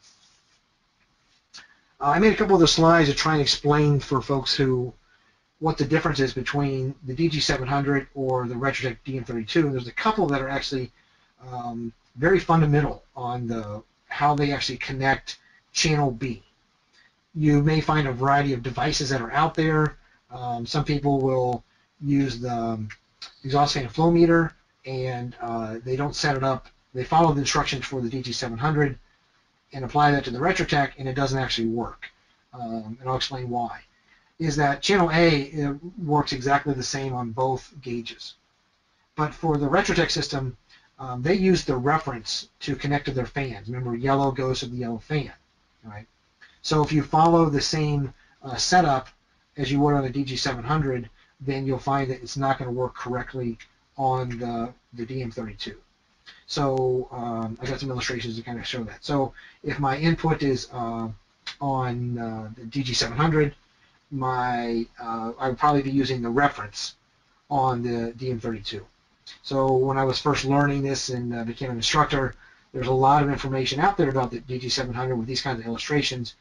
Uh, I made a couple of the slides to try and explain for folks who what the difference is between the DG700 or the Retrotec DM32. And there's a couple that are actually um, very fundamental on the how they actually connect channel B. You may find a variety of devices that are out there. Um, some people will use the um, exhaust fan flow meter and uh, they don't set it up they follow the instructions for the DG700 and apply that to the Retrotec, and it doesn't actually work. Um, and I'll explain why. Is that channel A works exactly the same on both gauges. But for the Retrotec system, um, they use the reference to connect to their fans. Remember, yellow goes to the yellow fan, right? So if you follow the same uh, setup as you would on the DG700, then you'll find that it's not going to work correctly on the, the DM32. So um, I got some illustrations to kind of show that. So if my input is uh, on uh, the DG700, my uh, I would probably be using the reference on the DM32. So when I was first learning this and uh, became an instructor, there's a lot of information out there about the DG700 with these kinds of illustrations,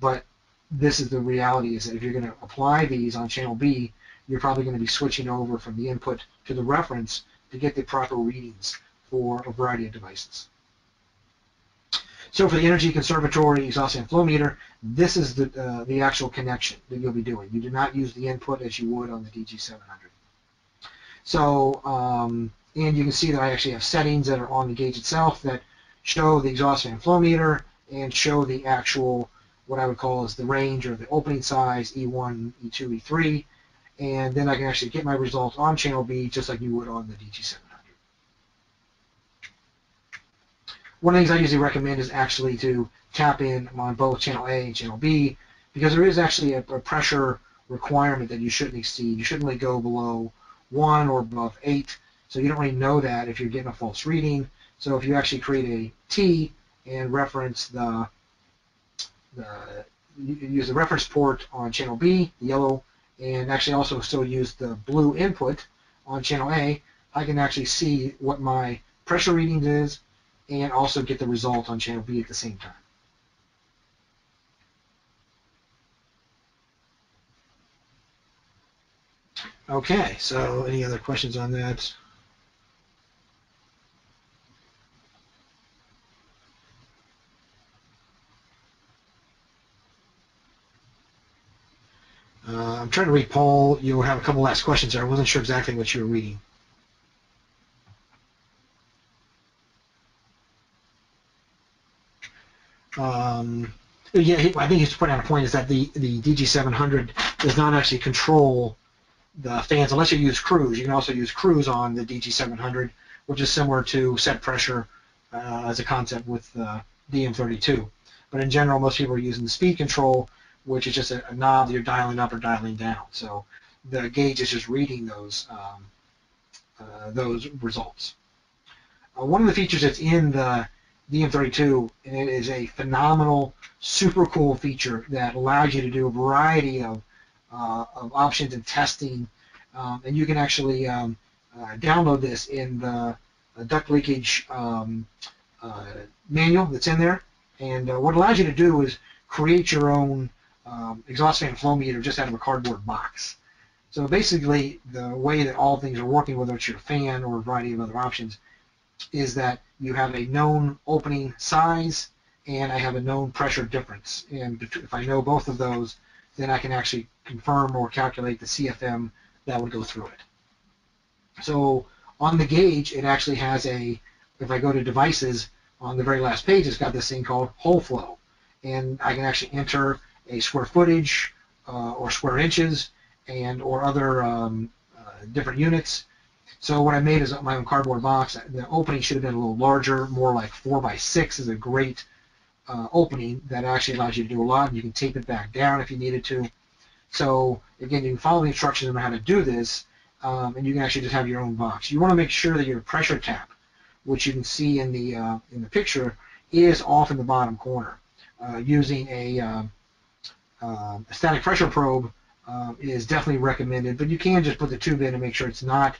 but this is the reality is that if you're going to apply these on channel B, you're probably going to be switching over from the input to the reference to get the proper readings for a variety of devices. So for the Energy Conservatory exhaust fan flow meter, this is the, uh, the actual connection that you'll be doing. You do not use the input as you would on the DG700. So, um, and you can see that I actually have settings that are on the gauge itself that show the exhaust fan flow meter and show the actual, what I would call is the range or the opening size, E1, E2, E3, and then I can actually get my results on channel B just like you would on the DG700. one of the things I usually recommend is actually to tap in on both channel A and channel B because there is actually a, a pressure requirement that you shouldn't exceed. You shouldn't really go below 1 or above 8. So you don't really know that if you're getting a false reading. So if you actually create a T and reference the, the use the reference port on channel B, yellow, and actually also still use the blue input on channel A, I can actually see what my pressure readings is and also get the result on channel B at the same time. Okay, so any other questions on that? Uh, I'm trying to read Paul. You have a couple last questions there. I wasn't sure exactly what you were reading. Um, yeah, I think he's putting out a point is that the, the DG700 does not actually control the fans unless you use cruise. You can also use cruise on the DG700, which is similar to set pressure uh, as a concept with uh, DM32. But in general, most people are using the speed control, which is just a, a knob that you're dialing up or dialing down. So the gauge is just reading those um, uh, those results. Uh, one of the features that's in the DM32, and it is a phenomenal, super cool feature that allows you to do a variety of, uh, of options and testing. Um, and you can actually um, uh, download this in the duct leakage um, uh, manual that's in there. And uh, what it allows you to do is create your own um, exhaust fan flow meter just out of a cardboard box. So basically, the way that all things are working, whether it's your fan or a variety of other options, is that you have a known opening size and I have a known pressure difference. And if I know both of those, then I can actually confirm or calculate the CFM that would go through it. So on the gauge, it actually has a, if I go to devices, on the very last page, it's got this thing called hole flow. And I can actually enter a square footage uh, or square inches and or other um, uh, different units so what I made is my own cardboard box. The opening should have been a little larger, more like 4 by 6 is a great uh, opening that actually allows you to do a lot. And You can tape it back down if you needed to. So again, you can follow the instructions on how to do this, um, and you can actually just have your own box. You want to make sure that your pressure tap, which you can see in the uh, in the picture, is off in the bottom corner. Uh, using a, uh, a, static pressure probe uh, is definitely recommended, but you can just put the tube in and make sure it's not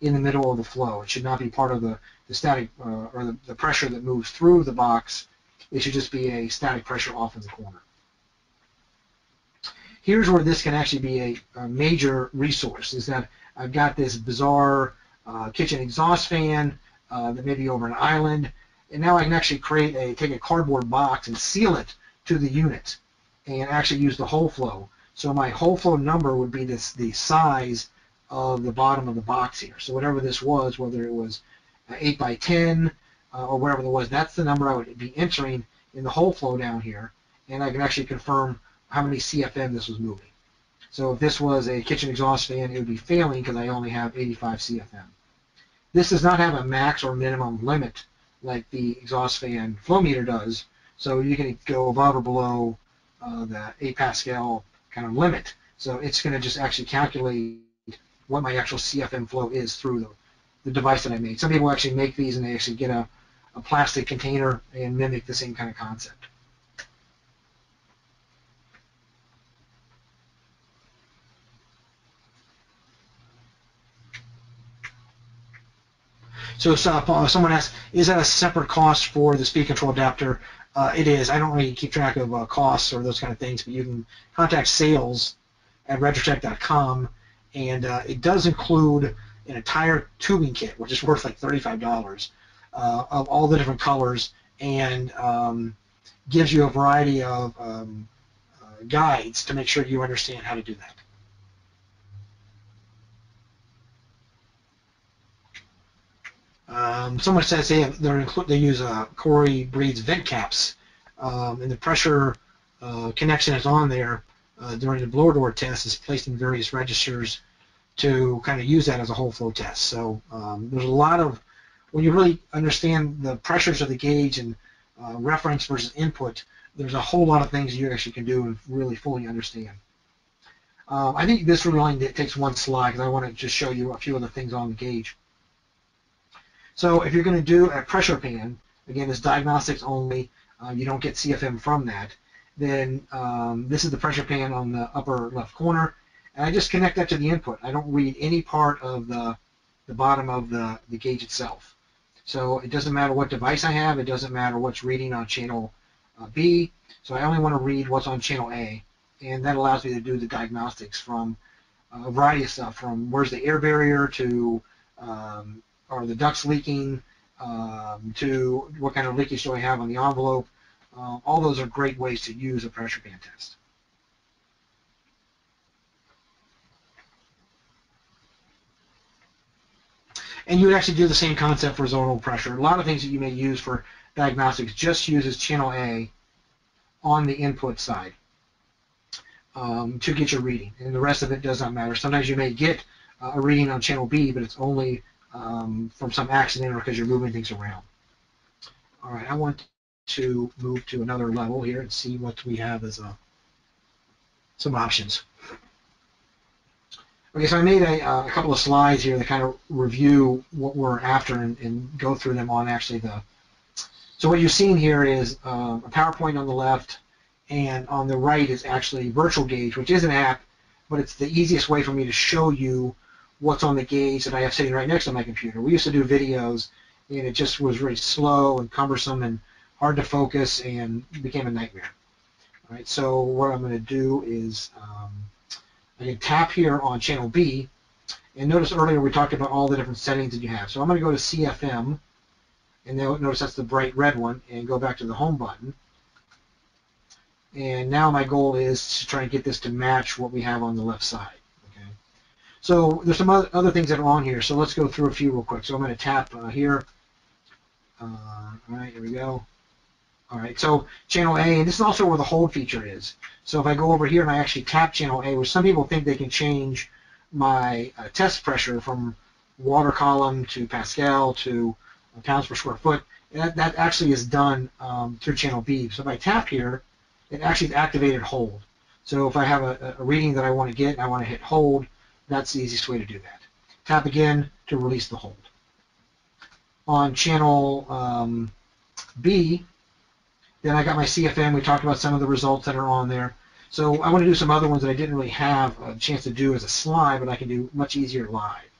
in the middle of the flow. It should not be part of the, the static uh, or the, the pressure that moves through the box. It should just be a static pressure off in the corner. Here's where this can actually be a, a major resource, is that I've got this bizarre uh, kitchen exhaust fan uh, that may be over an island, and now I can actually create a, take a cardboard box and seal it to the unit and actually use the hole flow. So my hole flow number would be this the size of the bottom of the box here. So whatever this was, whether it was 8 by 10 uh, or whatever it was, that's the number I would be entering in the hole flow down here, and I can actually confirm how many CFM this was moving. So if this was a kitchen exhaust fan, it would be failing because I only have 85 CFM. This does not have a max or minimum limit like the exhaust fan flow meter does, so you can go above or below uh, the 8 Pascal kind of limit. So it's going to just actually calculate what my actual CFM flow is through the, the device that I made. Some people actually make these and they actually get a, a plastic container and mimic the same kind of concept. So uh, someone asked, is that a separate cost for the speed control adapter? Uh, it is. I don't really keep track of uh, costs or those kind of things, but you can contact sales at retrotec.com and uh, it does include an entire tubing kit, which is worth like $35 uh, of all the different colors, and um, gives you a variety of um, uh, guides to make sure you understand how to do that. Um, someone says they have, they use uh, Corey Breed's vent caps, um, and the pressure uh, connection is on there uh, during the blower door test is placed in various registers to kind of use that as a whole flow test. So um, there's a lot of, when you really understand the pressures of the gauge and uh, reference versus input, there's a whole lot of things you actually can do and really fully understand. Um, I think this really only takes one slide because I want to just show you a few of the things on the gauge. So if you're going to do a pressure pan, again, it's diagnostics only, uh, you don't get CFM from that, then um, this is the pressure pan on the upper left corner, and I just connect that to the input. I don't read any part of the, the bottom of the, the gauge itself. So it doesn't matter what device I have, it doesn't matter what's reading on channel uh, B, so I only want to read what's on channel A, and that allows me to do the diagnostics from a variety of stuff, from where's the air barrier to um, are the ducts leaking, um, to what kind of leakage do I have on the envelope. Uh, all those are great ways to use a pressure pan test. And you would actually do the same concept for zonal pressure. A lot of things that you may use for diagnostics just uses channel A on the input side um, to get your reading, and the rest of it does not matter. Sometimes you may get uh, a reading on channel B, but it's only um, from some accident or because you're moving things around. All right, I want to move to another level here and see what we have as a, uh, some options. Okay, so I made a, uh, a, couple of slides here that kind of review what we're after and, and, go through them on actually the. So what you're seeing here is um, a PowerPoint on the left, and on the right is actually Virtual Gauge, which is an app, but it's the easiest way for me to show you what's on the gauge that I have sitting right next to my computer. We used to do videos, and it just was really slow and cumbersome and hard to focus and became a nightmare. All right, so what I'm going to do is um, I can tap here on channel B, and notice earlier we talked about all the different settings that you have. So I'm going to go to CFM, and now notice that's the bright red one, and go back to the home button. And now my goal is to try and get this to match what we have on the left side. So there's some other things that are on here. So let's go through a few real quick. So I'm going to tap uh, here. Uh, all right, here we go. All right, so channel A, and this is also where the hold feature is. So if I go over here and I actually tap channel A, which some people think they can change my uh, test pressure from water column to Pascal to pounds per square foot, that, that actually is done um, through channel B. So if I tap here, it actually activated hold. So if I have a, a reading that I want to get and I want to hit hold, that's the easiest way to do that. Tap again to release the hold. On channel um, B, then I got my CFM. We talked about some of the results that are on there. So I want to do some other ones that I didn't really have a chance to do as a slide, but I can do much easier live.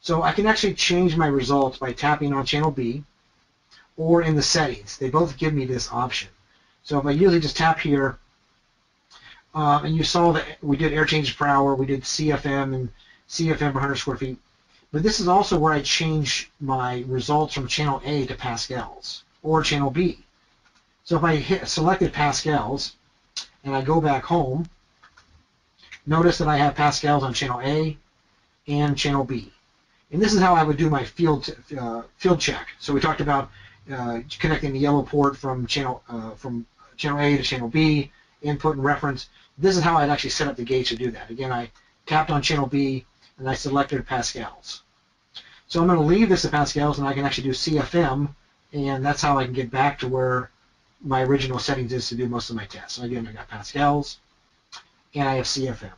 So I can actually change my results by tapping on channel B or in the settings. They both give me this option. So if I usually just tap here, um, and you saw that we did air changes per hour, we did CFM and CFM per 100 square feet. But this is also where I change my results from channel A to Pascals or channel B. So if I hit selected Pascals and I go back home, notice that I have Pascals on channel A and channel B. And this is how I would do my field uh, field check. So we talked about uh, connecting the yellow port from channel uh, from channel A to channel B, input and reference. This is how I'd actually set up the gauge to do that. Again, I tapped on channel B and I selected Pascals. So I'm going to leave this at Pascals and I can actually do CFM and that's how I can get back to where my original settings is to do most of my tests. So again, I got Pascals and I have CFM.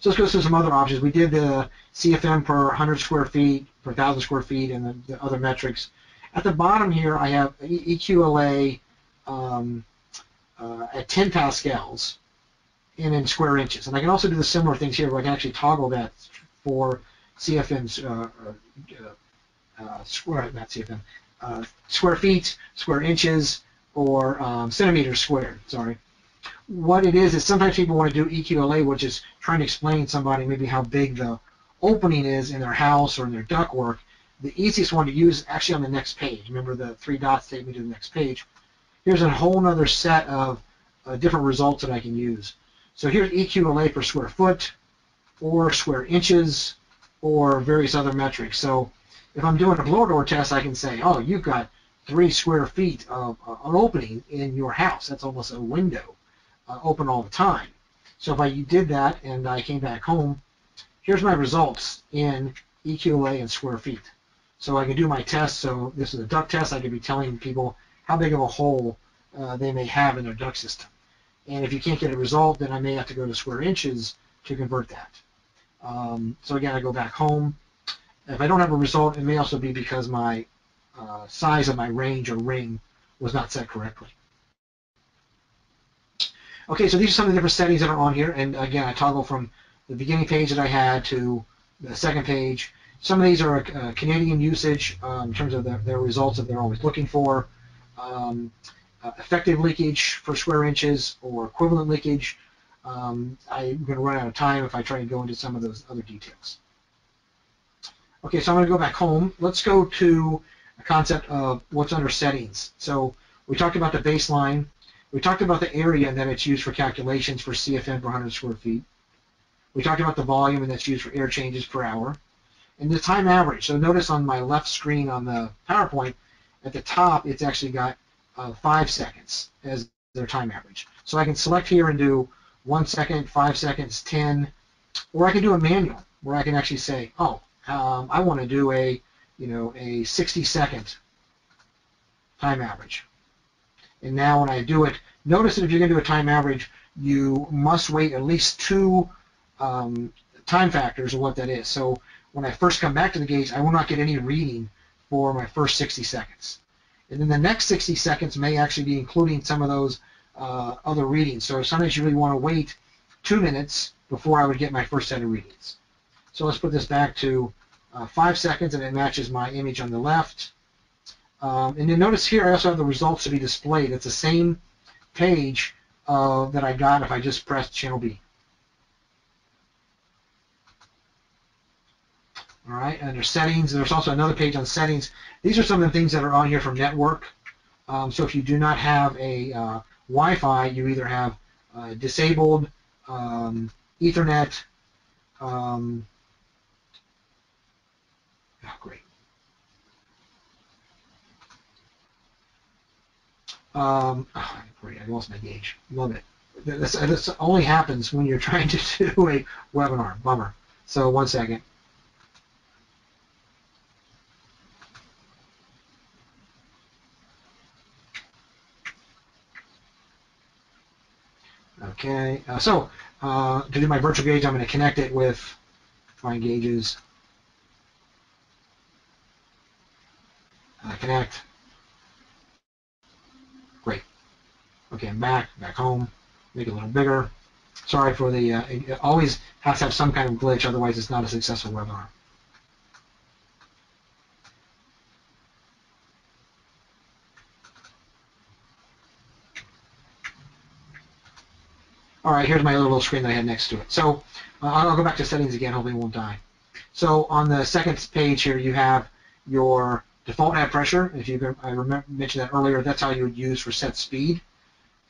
So let's go through some other options. We did the CFM per 100 square feet, per 1,000 square feet, and the, the, other metrics. At the bottom here, I have EQLA um, uh, at 10 pascals and in square inches. And I can also do the similar things here where I can actually toggle that for CFM's uh, uh, uh, square, not CFM, uh, square feet, square inches, or um, centimeters squared, sorry. What it is is sometimes people want to do EQLA, which is trying to explain somebody maybe how big the opening is in their house or in their ductwork. The easiest one to use actually on the next page. Remember the three dots take me to the next page here's a whole other set of uh, different results that I can use. So here's EQLA per square foot, or square inches, or various other metrics. So if I'm doing a blower door test, I can say, oh, you've got three square feet of uh, an opening in your house. That's almost a window, uh, open all the time. So if I did that and I came back home, here's my results in EQLA and square feet. So I can do my test. So this is a duct test. I could be telling people how big of a hole uh, they may have in their duct system. And if you can't get a result, then I may have to go to square inches to convert that. Um, so again, I go back home. If I don't have a result, it may also be because my uh, size of my range or ring was not set correctly. Okay, so these are some of the different settings that are on here. And again, I toggle from the beginning page that I had to the second page. Some of these are uh, Canadian usage um, in terms of the, their results that they're always looking for. Um, uh, effective leakage for square inches or equivalent leakage. Um, I'm going to run out of time if I try to go into some of those other details. Okay, so I'm going to go back home. Let's go to a concept of what's under settings. So we talked about the baseline. We talked about the area that it's used for calculations for CFM per 100 square feet. We talked about the volume and that's used for air changes per hour. And the time average. So notice on my left screen on the PowerPoint, at the top, it's actually got uh, five seconds as their time average. So I can select here and do one second, five seconds, 10, or I can do a manual where I can actually say, oh, um, I want to do a, you know, a 60 second time average. And now when I do it, notice that if you're going to do a time average, you must wait at least two um, time factors of what that is. So when I first come back to the gauge, I will not get any reading for my first 60 seconds. And then the next 60 seconds may actually be including some of those uh, other readings. So sometimes you really want to wait two minutes before I would get my first set of readings. So let's put this back to uh, five seconds and it matches my image on the left. Um, and then notice here I also have the results to be displayed. It's the same page uh, that I got if I just pressed channel B. All right, under settings, there's also another page on settings. These are some of the things that are on here from network. Um, so if you do not have a uh, Wi-Fi, you either have uh, disabled um, Ethernet. Um, oh, great. Um, oh, great, I lost my gauge. Love it. This, this only happens when you're trying to do a webinar. Bummer. So one second. Okay, uh, so uh, to do my virtual gauge, I'm going to connect it with my gauges. Uh, connect. Great. Okay, I'm back, back home. Make it a little bigger. Sorry for the, uh, always has to have some kind of glitch, otherwise it's not a successful webinar. All right, here's my little screen that I had next to it. So uh, I'll go back to settings again, hopefully it won't die. So on the second page here, you have your default at pressure. If you I remember, mentioned that earlier, that's how you would use for set speed.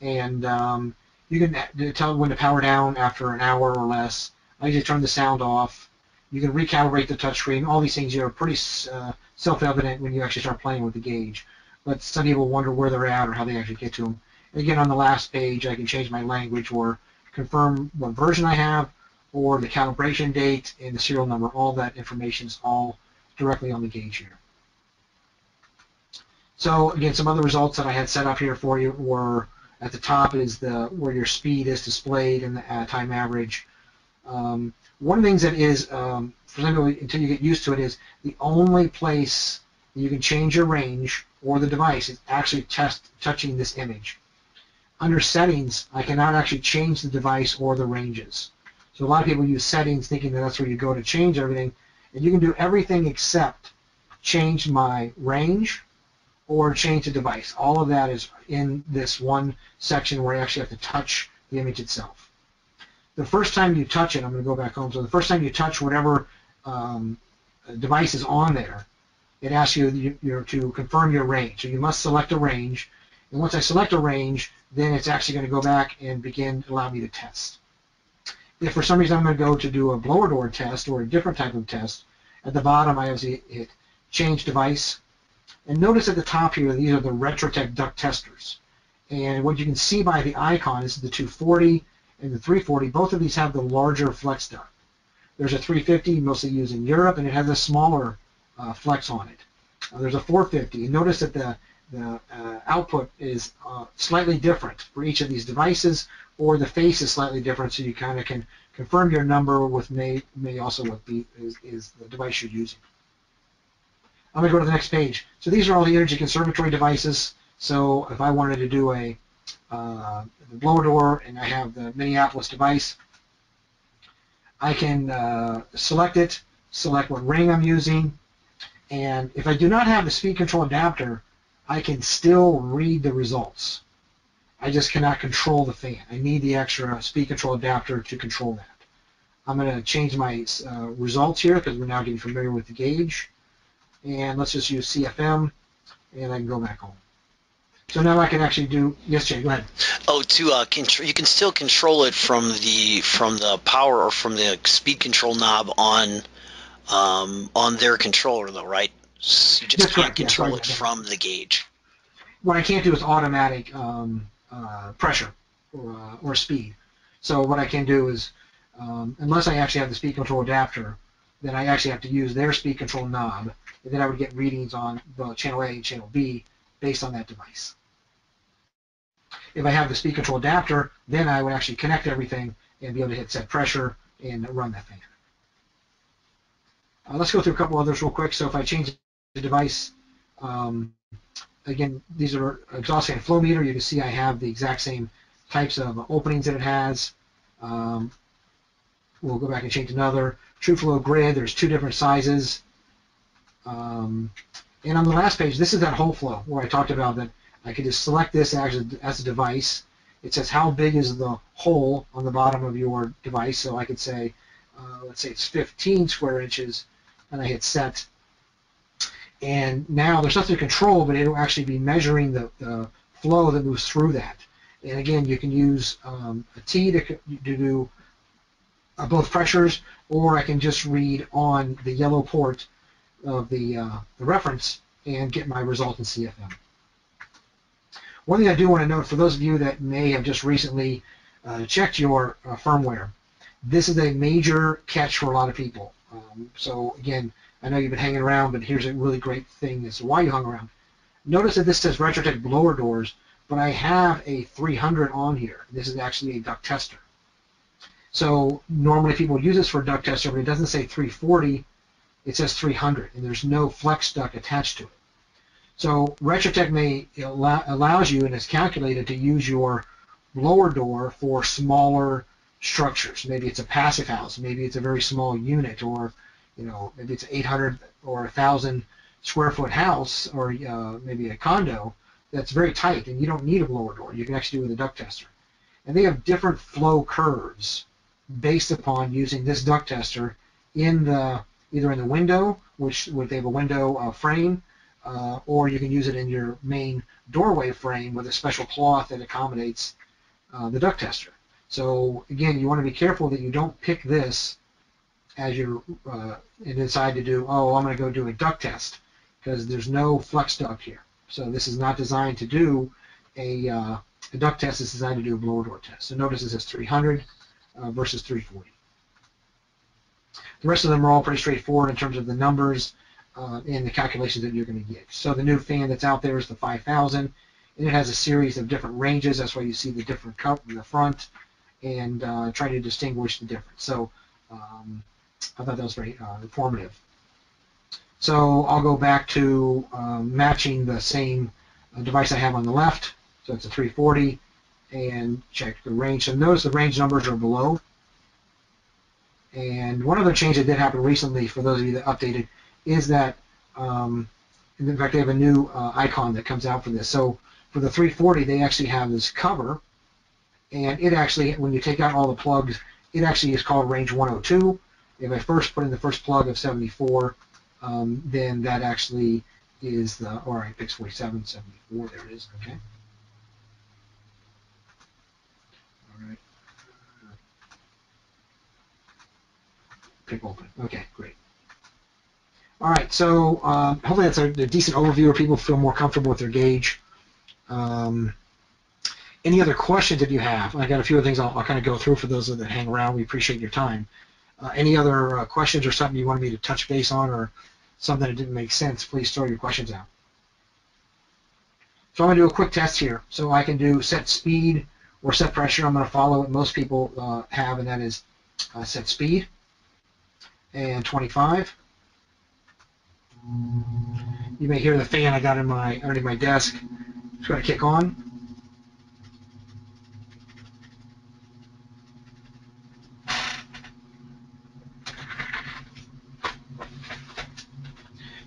And um, you can tell when to power down after an hour or less. I usually turn the sound off. You can recalibrate the touchscreen. All these things are pretty uh, self-evident when you actually start playing with the gauge. But some people wonder where they're at or how they actually get to them. Again, on the last page, I can change my language or confirm what version I have or the calibration date and the serial number. All that information is all directly on the gauge here. So again, some other results that I had set up here for you were at the top is the where your speed is displayed and the uh, time average. Um, one of the things that is, um, for example, until you get used to it, is the only place you can change your range or the device is actually test touching this image under settings, I cannot actually change the device or the ranges. So a lot of people use settings thinking that that's where you go to change everything. And you can do everything except change my range or change the device. All of that is in this one section where I actually have to touch the image itself. The first time you touch it, I'm going to go back home. So the first time you touch whatever um, device is on there, it asks you, you, you to confirm your range. So you must select a range. And once I select a range, then it's actually going to go back and begin allow me to test. If for some reason I'm going to go to do a blower door test or a different type of test, at the bottom I obviously hit change device. And notice at the top here, these are the Retrotec duct testers. And what you can see by the icon is the 240 and the 340. Both of these have the larger flex duct. There's a 350 mostly used in Europe, and it has a smaller uh, flex on it. Uh, there's a 450. And notice that the the uh, output is uh, slightly different for each of these devices. or the face is slightly different, so you kind of can confirm your number with may may also what be is, is the device you're using. I'm going to go to the next page. So these are all the energy conservatory devices. So if I wanted to do a uh, blower door and I have the Minneapolis device, I can uh, select it, select what ring I'm using, and if I do not have the speed control adapter, I can still read the results. I just cannot control the fan. I need the extra speed control adapter to control that. I'm going to change my uh, results here because we're now getting familiar with the gauge. And let's just use CFM, and I can go back home. So now I can actually do. Yes, Jay, go ahead. Oh, to uh, control, you can still control it from the from the power or from the speed control knob on um, on their controller, though, right? You just That's can't yeah, control sorry it that. from the gauge. What I can't do is automatic um, uh, pressure or, uh, or speed. So what I can do is, um, unless I actually have the speed control adapter, then I actually have to use their speed control knob, and then I would get readings on the channel A and channel B based on that device. If I have the speed control adapter, then I would actually connect everything and be able to hit set pressure and run that fan. Uh, let's go through a couple others real quick. So if I change the device, um, again, these are exhaust fan flow meter. You can see I have the exact same types of openings that it has. Um, we'll go back and change another. True flow grid, there's two different sizes. Um, and on the last page, this is that hole flow where I talked about that I could just select this as a, as a device. It says how big is the hole on the bottom of your device. So I could say, uh, let's say it's 15 square inches, and I hit set. And now there's nothing to control, but it'll actually be measuring the, the flow that moves through that. And again, you can use um, a T to, to do uh, both pressures, or I can just read on the yellow port of the, uh, the reference and get my result in CFM. One thing I do want to note for those of you that may have just recently uh, checked your uh, firmware, this is a major catch for a lot of people. Um, so again, I know you've been hanging around, but here's a really great thing as to why you hung around. Notice that this says Retrotec blower doors, but I have a 300 on here. This is actually a duct tester. So normally people use this for a duct tester, but it doesn't say 340, it says 300, and there's no flex duct attached to it. So Retrotec may allow, allows you and is calculated to use your blower door for smaller structures. Maybe it's a passive house, maybe it's a very small unit, or you know maybe it's 800 or 1,000 square foot house, or uh, maybe a condo that's very tight, and you don't need a blower door. You can actually do it with a duct tester. And they have different flow curves based upon using this duct tester in the either in the window, which would they have a window uh, frame, uh, or you can use it in your main doorway frame with a special cloth that accommodates uh, the duct tester. So again, you want to be careful that you don't pick this as you're uh, and decide to do, oh, I'm going to go do a duct test because there's no flex duct here. So this is not designed to do a, uh, a duct test. It's designed to do a blower door test. So notice it says 300 uh, versus 340. The rest of them are all pretty straightforward in terms of the numbers uh, and the calculations that you're going to get. So the new fan that's out there is the 5000, and it has a series of different ranges. That's why you see the different cup in the front, and uh, try to distinguish the difference. So um, I thought that was very uh, informative. So I'll go back to um, matching the same uh, device I have on the left. So it's a 340, and check the range. So notice the range numbers are below. And one other change that did happen recently, for those of you that updated, is that, um, in fact, they have a new uh, icon that comes out for this. So for the 340, they actually have this cover, and it actually, when you take out all the plugs, it actually is called range 102. If I first put in the first plug of 74, um, then that actually is the, all right, picks 47, 74, there it is, okay. All right. Pick open, okay, great. All right, so um, hopefully that's a, a decent overview where people feel more comfortable with their gauge. Um, any other questions that you have? I got a few other things I'll, I'll kind of go through for those that hang around. We appreciate your time. Uh, any other uh, questions or something you wanted me to touch base on or something that didn't make sense, please throw your questions out. So I'm going to do a quick test here. So I can do set speed or set pressure, I'm going to follow what most people uh, have, and that is uh, set speed and 25. You may hear the fan I got in my underneath my desk. It's going to kick on.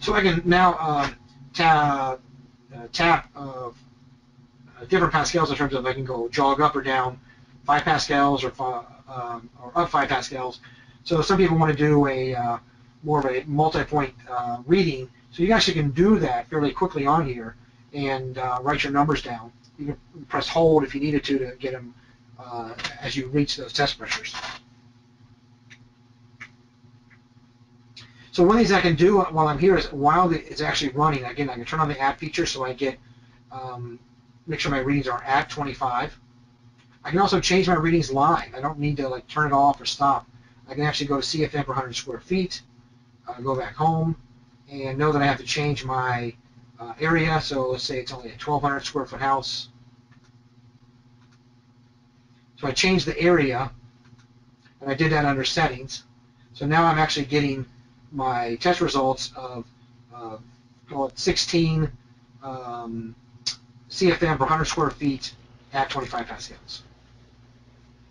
So I can now uh, ta uh, tap uh, different pascals in terms of I can go jog up or down, five pascals or five, um, or up five pascals. So some people want to do a uh, more of a multi-point uh, reading. So you actually can do that fairly quickly on here and write your numbers down. You can press hold if you needed to to get them uh, as you reach those test pressures. So one of the things I can do while I'm here is while it's actually running, again, I can turn on the at feature so I get, um, make sure my readings are at 25. I can also change my readings live. I don't need to like turn it off or stop. I can actually go to CFM per 100 square feet, uh, go back home, and know that I have to change my uh, area. So let's say it's only a 1,200 square foot house. So I changed the area, and I did that under settings. So now I'm actually getting my test results of uh, call it 16 um, CFM per 100 square feet at 25 pascals.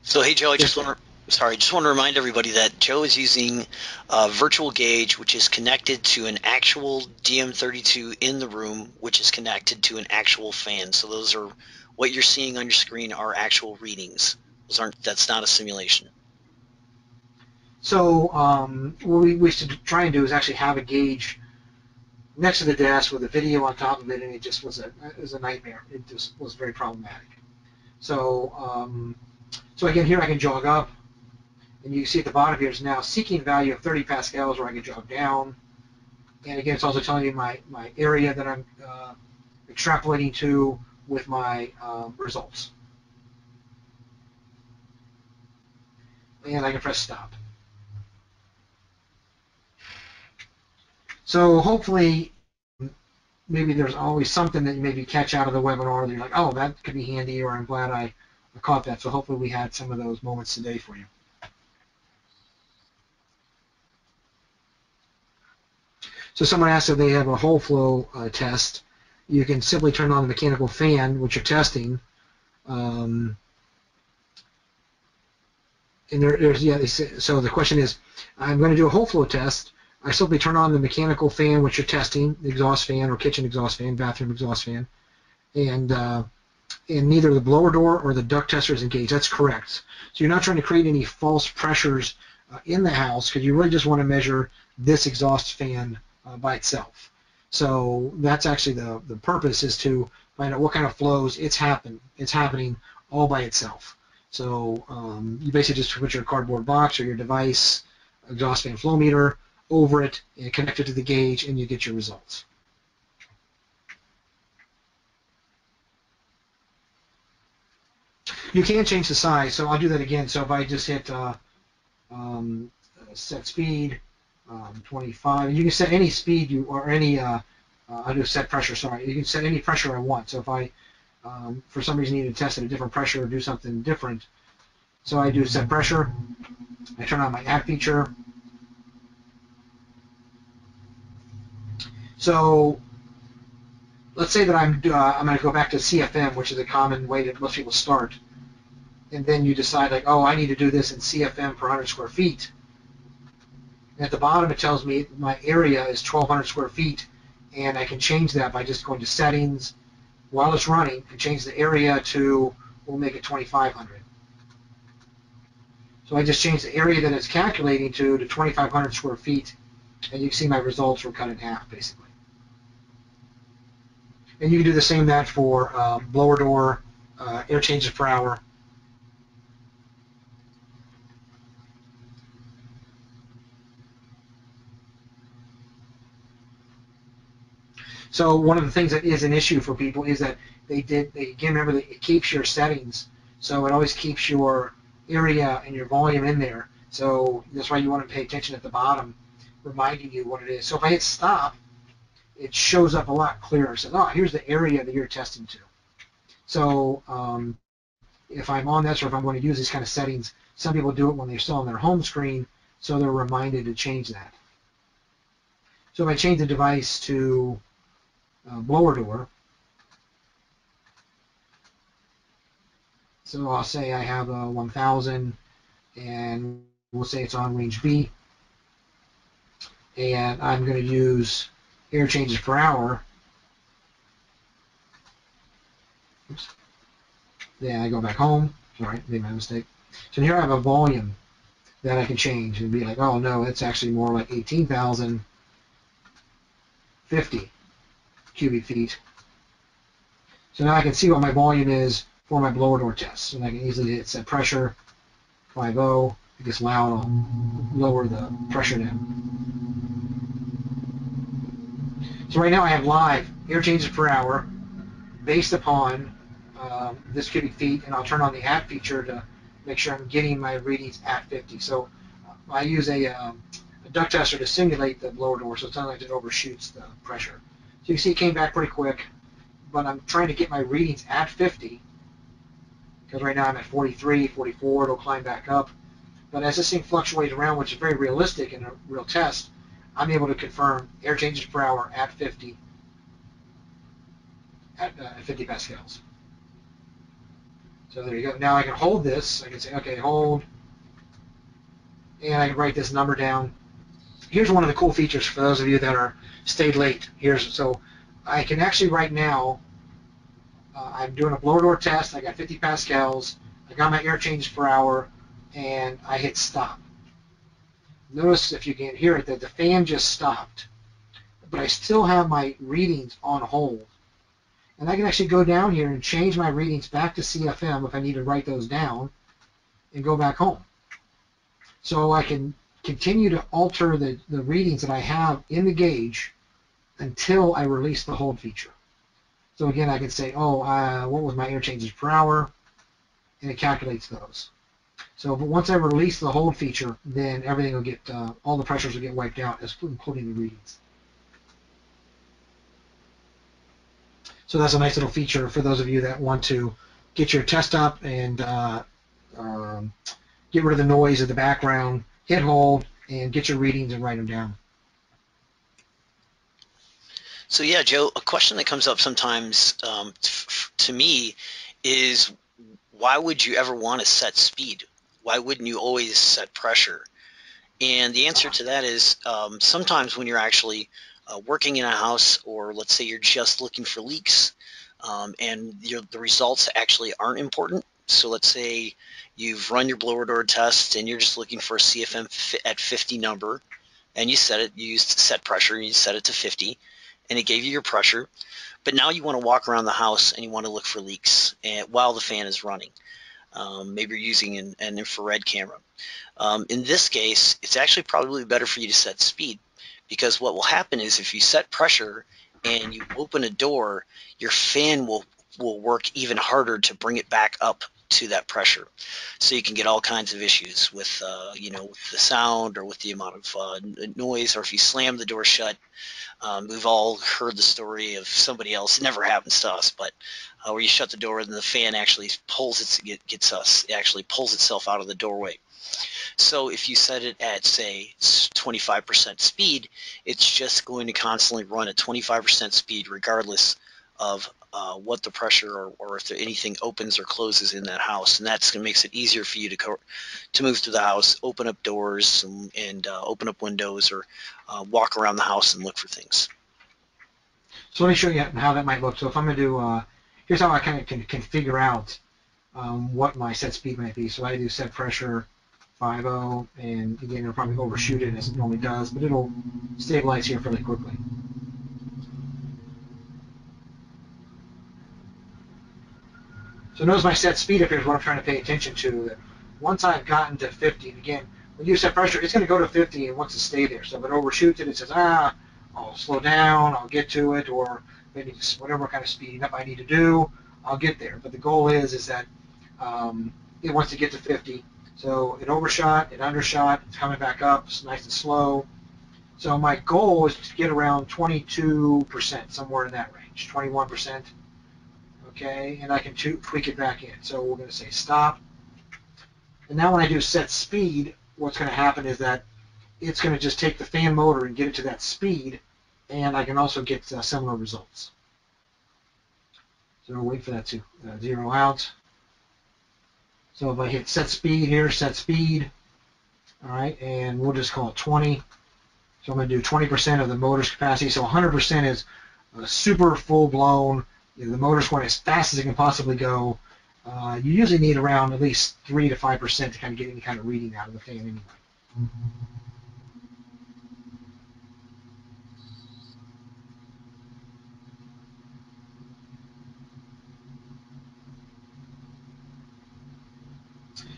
So hey Joe, I just want to sorry, just want to remind everybody that Joe is using a virtual gauge which is connected to an actual DM32 in the room, which is connected to an actual fan. So those are what you're seeing on your screen are actual readings. Those aren't that's not a simulation. So um, what we, we should try and do is actually have a gauge next to the desk with a video on top of it, and it just was a was a nightmare. It just was very problematic. So um, so again, here I can jog up, and you can see at the bottom here is now seeking value of 30 pascals, where I can jog down. And again, it's also telling me my, my area that I'm uh, extrapolating to with my um, results. And I can press stop. So hopefully, maybe there's always something that you maybe catch out of the webinar that you're like, oh, that could be handy, or I'm glad I caught that. So hopefully we had some of those moments today for you. So someone asked if they have a hole flow uh, test. You can simply turn on the mechanical fan, which you're testing. Um, and there, there's yeah. Say, so the question is, I'm going to do a hole flow test. I simply turn on the mechanical fan, which you're testing, the exhaust fan or kitchen exhaust fan, bathroom exhaust fan, and uh, and neither the blower door or the duct tester is engaged. That's correct. So you're not trying to create any false pressures uh, in the house because you really just want to measure this exhaust fan uh, by itself. So that's actually the, the purpose is to find out what kind of flows it's happen it's happening all by itself. So um, you basically just put your cardboard box or your device exhaust fan flow meter over it and connect it to the gauge and you get your results. You can change the size, so I'll do that again. So if I just hit uh, um, set speed, um, 25, and you can set any speed you or any uh, uh, I'll do set pressure. Sorry, you can set any pressure I want. So if I um, for some reason need to test at a different pressure or do something different, so I do set pressure. I turn on my at feature. So let's say that I'm uh, I'm going to go back to CFM, which is a common way that most people start and then you decide like, oh, I need to do this in CFM per 100 square feet. And at the bottom it tells me my area is 1,200 square feet, and I can change that by just going to settings while it's running and change the area to, we'll make it 2,500. So I just changed the area that it's calculating to to 2,500 square feet, and you can see my results were cut in half basically. And you can do the same that for uh, blower door, uh, air changes per hour, So one of the things that is an issue for people is that they did, they, again, remember that it keeps your settings. So it always keeps your area and your volume in there. So that's why you want to pay attention at the bottom, reminding you what it is. So if I hit stop, it shows up a lot clearer. So, oh, here's the area that you're testing to. So um, if I'm on this or if I'm going to use these kind of settings, some people do it when they're still on their home screen, so they're reminded to change that. So if I change the device to uh, blower door, so I'll say I have a 1000 and we'll say it's on range B and I'm going to use air changes per hour. Oops. Then I go back home. Sorry, made my mistake. So here I have a volume that I can change and be like, oh no, it's actually more like 18,050 cubic feet. So now I can see what my volume is for my blower door test. And I can easily set pressure, 5.0. If it gets loud, I'll lower the pressure down. So right now I have live air changes per hour based upon um, this cubic feet, and I'll turn on the at feature to make sure I'm getting my readings at 50. So uh, I use a, um, a duct tester to simulate the blower door, so it's not like it overshoots the pressure. So you see it came back pretty quick, but I'm trying to get my readings at 50, because right now I'm at 43, 44, it'll climb back up. But as this thing fluctuates around, which is very realistic in a real test, I'm able to confirm air changes per hour at 50, at uh, 50 pascals. So there you go. Now I can hold this. I can say, okay, hold. And I can write this number down. Here's one of the cool features for those of you that are stayed late. Here's So I can actually right now, uh, I'm doing a blower door test. I got 50 pascals. I got my air changes per hour, and I hit stop. Notice if you can't hear it that the fan just stopped, but I still have my readings on hold. And I can actually go down here and change my readings back to CFM if I need to write those down and go back home. So I can continue to alter the, the readings that I have in the gauge until I release the hold feature. So again, I can say, oh, uh, what was my air changes per hour? And it calculates those. So but once I release the hold feature, then everything will get, uh, all the pressures will get wiped out, as including the readings. So that's a nice little feature for those of you that want to get your test up and uh, um, get rid of the noise of the background, hit hold, and get your readings and write them down. So yeah, Joe, a question that comes up sometimes um, to me is why would you ever want to set speed? Why wouldn't you always set pressure? And the answer to that is um, sometimes when you're actually uh, working in a house or let's say you're just looking for leaks um, and the results actually aren't important. So let's say you've run your blower door test and you're just looking for a CFM at 50 number and you set it, you used set pressure and you set it to 50 and it gave you your pressure. But now you want to walk around the house and you want to look for leaks and, while the fan is running. Um, maybe you're using an, an infrared camera. Um, in this case, it's actually probably better for you to set speed because what will happen is if you set pressure and you open a door, your fan will will work even harder to bring it back up to that pressure. So you can get all kinds of issues with, uh, you know, with the sound or with the amount of uh, noise, or if you slam the door shut. Um, we've all heard the story of somebody else. It never happens to us, but uh, where you shut the door and the fan actually pulls it gets us it actually pulls itself out of the doorway. So if you set it at, say, 25% speed, it's just going to constantly run at 25% speed regardless of uh, what the pressure or, or if anything opens or closes in that house. And that's makes it easier for you to, to move through the house, open up doors and, and uh, open up windows or uh, walk around the house and look for things. So let me show you how that might look. So if I'm going to do, uh, here's how I kind of can, can figure out um, what my set speed might be. So I do set pressure 5.0, and again, it'll probably overshoot it as it normally does, but it'll stabilize here fairly quickly. So notice my set speed up here is what I'm trying to pay attention to. That once I've gotten to 50, and again, when you set pressure, it's going to go to 50 and wants to stay there. So if it overshoots it, it says, ah, I'll slow down, I'll get to it, or maybe whatever kind of speeding up I need to do, I'll get there. But the goal is is that um, it wants to get to 50, so it overshot, it undershot, it's coming back up, it's nice and slow. So my goal is to get around 22%, somewhere in that range, 21%. Okay, and I can tweak it back in. So we're going to say stop. And now when I do set speed, what's going to happen is that it's going to just take the fan motor and get it to that speed, and I can also get uh, similar results. So we'll wait for that to uh, zero out. So if I hit set speed here, set speed, all right, and we'll just call it 20. So I'm going to do 20% of the motor's capacity. So 100% is super full-blown. The motor's going as fast as it can possibly go. Uh, you usually need around at least 3 to 5% to kind of get any kind of reading out of the fan anyway.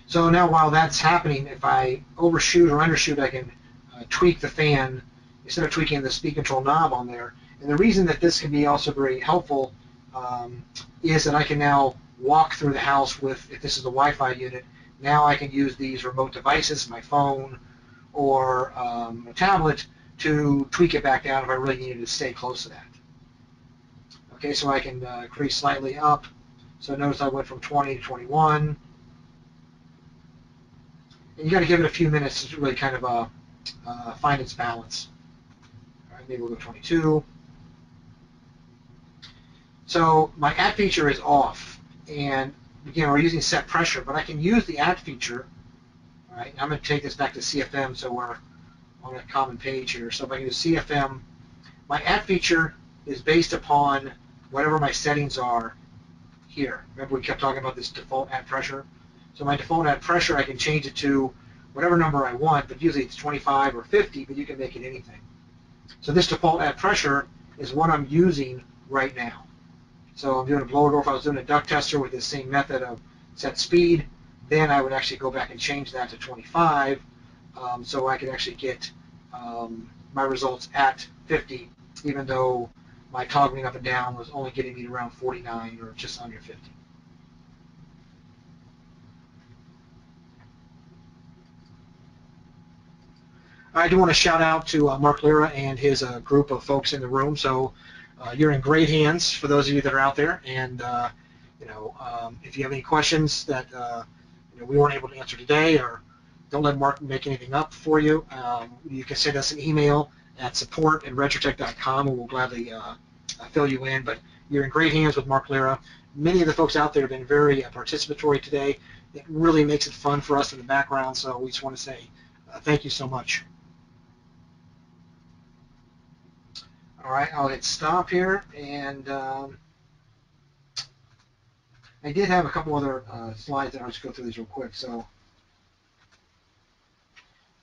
So now while that's happening, if I overshoot or undershoot, I can uh, tweak the fan instead of tweaking the speed control knob on there. And the reason that this can be also very helpful um, is that I can now walk through the house with, if this is a Wi-Fi unit, now I can use these remote devices, my phone or um, a tablet, to tweak it back down if I really needed to stay close to that. Okay, so I can uh, increase slightly up. So notice I went from 20 to 21. And you got to give it a few minutes to really kind of uh, uh, find its balance. All right, maybe we'll go 22. So my at feature is off, and again, we're using set pressure, but I can use the at feature. I'm going to take this back to CFM, so we're on a common page here. So if I use CFM, my at feature is based upon whatever my settings are here. Remember we kept talking about this default at pressure? So my default at pressure, I can change it to whatever number I want, but usually it's 25 or 50, but you can make it anything. So this default at pressure is what I'm using right now. So I'm doing a blower door. If I was doing a duct tester with the same method of set speed, then I would actually go back and change that to 25 um, so I could actually get um, my results at 50, even though my toggling up and down was only getting me to around 49 or just under 50. I do want to shout out to uh, Mark Lira and his uh, group of folks in the room. So you're in great hands for those of you that are out there. And uh, you know, um, if you have any questions that uh, you know, we weren't able to answer today, or don't let Mark make anything up for you, um, you can send us an email at support at retrotec.com, and we'll gladly uh, fill you in. But you're in great hands with Mark Lira. Many of the folks out there have been very uh, participatory today. It really makes it fun for us in the background, so we just want to say uh, thank you so much. All right, I'll hit stop here, and um, I did have a couple other uh, slides that I'll just go through these real quick. So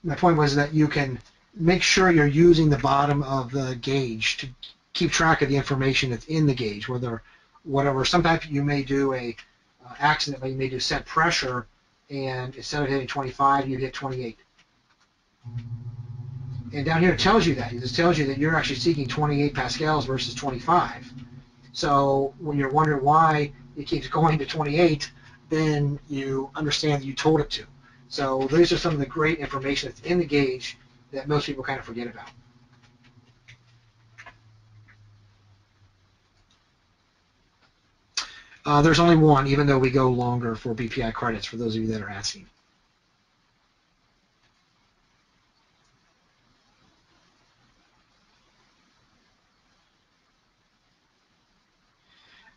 my point was that you can make sure you're using the bottom of the gauge to keep track of the information that's in the gauge, whether whatever. Sometimes you may do a uh, accident, but you may do set pressure, and instead of hitting 25, you hit 28. And down here it tells you that. It just tells you that you're actually seeking 28 pascals versus 25. So when you're wondering why it keeps going to 28, then you understand that you told it to. So these are some of the great information that's in the gauge that most people kind of forget about. Uh, there's only one, even though we go longer for BPI credits, for those of you that are asking.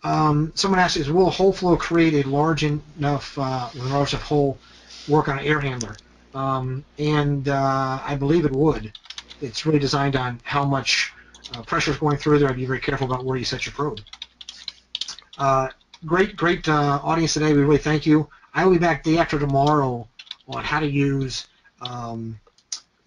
Um, someone asked, is will HoleFlow create a large enough, uh, large enough hole work on an air handler? Um, and uh, I believe it would. It's really designed on how much uh, pressure is going through there. I'd be very careful about where you set your probe. Uh, great, great uh, audience today. We really thank you. I will be back day after tomorrow on how to use um,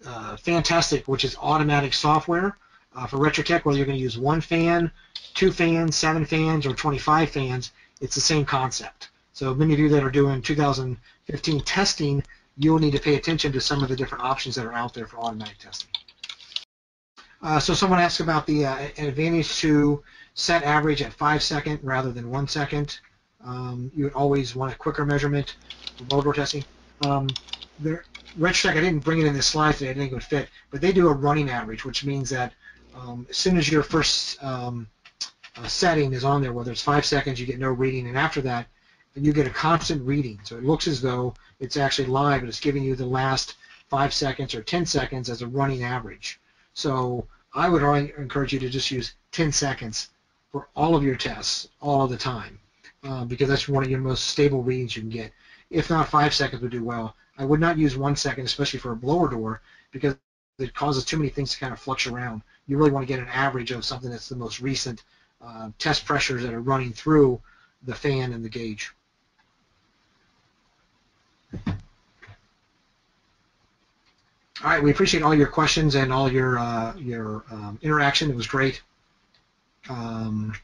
uh, FanTestic, which is automatic software uh, for Retrotec, whether you're going to use one fan, two fans, seven fans, or 25 fans, it's the same concept. So many of you that are doing 2015 testing, you'll need to pay attention to some of the different options that are out there for automatic testing. Uh, so someone asked about the uh, advantage to set average at 5 second rather than 1 second. Um, you would always want a quicker measurement for door testing. Um, there, Retrotec, I didn't bring it in this slide today, I think it would fit, but they do a running average, which means that um, as soon as your first um, uh, setting is on there, whether it's five seconds, you get no reading, and after that, you get a constant reading. So it looks as though it's actually live, but it's giving you the last five seconds or 10 seconds as a running average. So I would encourage you to just use 10 seconds for all of your tests all of the time uh, because that's one of your most stable readings you can get. If not, five seconds would do well. I would not use one second, especially for a blower door, because it causes too many things to kind of flux around. You really want to get an average of something that's the most recent uh, test pressures that are running through the fan and the gauge. All right, we appreciate all your questions and all your uh, your um, interaction. It was great. Um,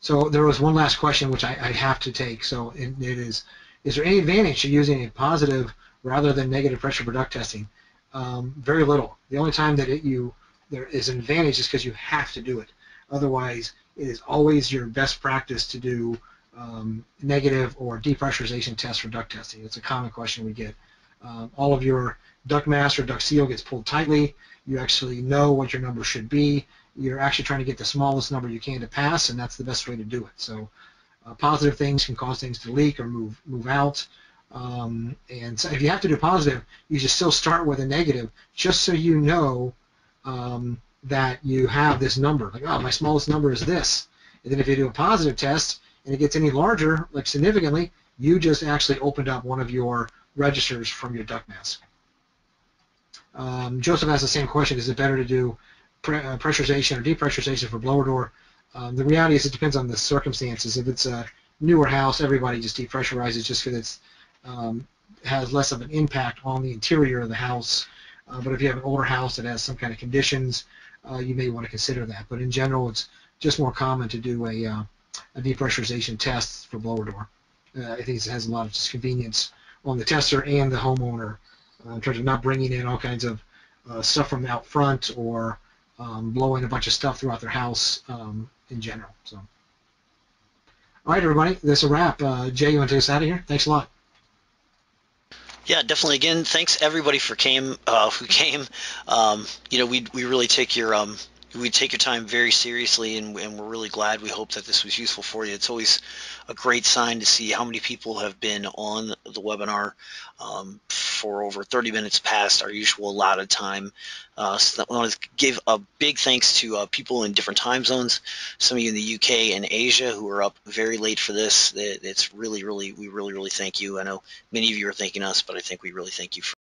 so there was one last question which I, I have to take. So it, it is: Is there any advantage to using a positive rather than negative pressure for duct testing? Um, very little. The only time that it, you there is an advantage is because you have to do it. Otherwise, it is always your best practice to do um, negative or depressurization tests for duct testing. It's a common question we get. Um, all of your duct mass or duct seal gets pulled tightly. You actually know what your number should be. You're actually trying to get the smallest number you can to pass, and that's the best way to do it. So uh, positive things can cause things to leak or move move out. Um, and so if you have to do positive, you should still start with a negative, just so you know um, that you have this number. Like, oh, my smallest number is this. And then if you do a positive test and it gets any larger, like significantly, you just actually opened up one of your registers from your duct mask. Um, Joseph has the same question. Is it better to do pre uh, pressurization or depressurization for blower door? Um, the reality is it depends on the circumstances. If it's a newer house, everybody just depressurizes just because it um, has less of an impact on the interior of the house. Uh, but if you have an older house that has some kind of conditions, uh, you may want to consider that. But in general, it's just more common to do a, uh, a depressurization test for blower door. Uh, I think it has a lot of convenience on the tester and the homeowner uh, in terms of not bringing in all kinds of uh, stuff from out front or um, blowing a bunch of stuff throughout their house um, in general. So, all right, everybody, that's a wrap. Uh, Jay, you want to take us out of here? Thanks a lot. Yeah, definitely. Again, thanks everybody for came uh, who came. Um, you know, we we really take your um, we take your time very seriously, and, and, we're really glad. We hope that this was useful for you. It's always a great sign to see how many people have been on the webinar um, for over 30 minutes past our usual allotted time. Uh, so I want to give a big thanks to uh, people in different time zones. Some of you in the UK and Asia who are up very late for this. It's really, really, we really, really thank you. I know many of you are thanking us, but I think we really thank you for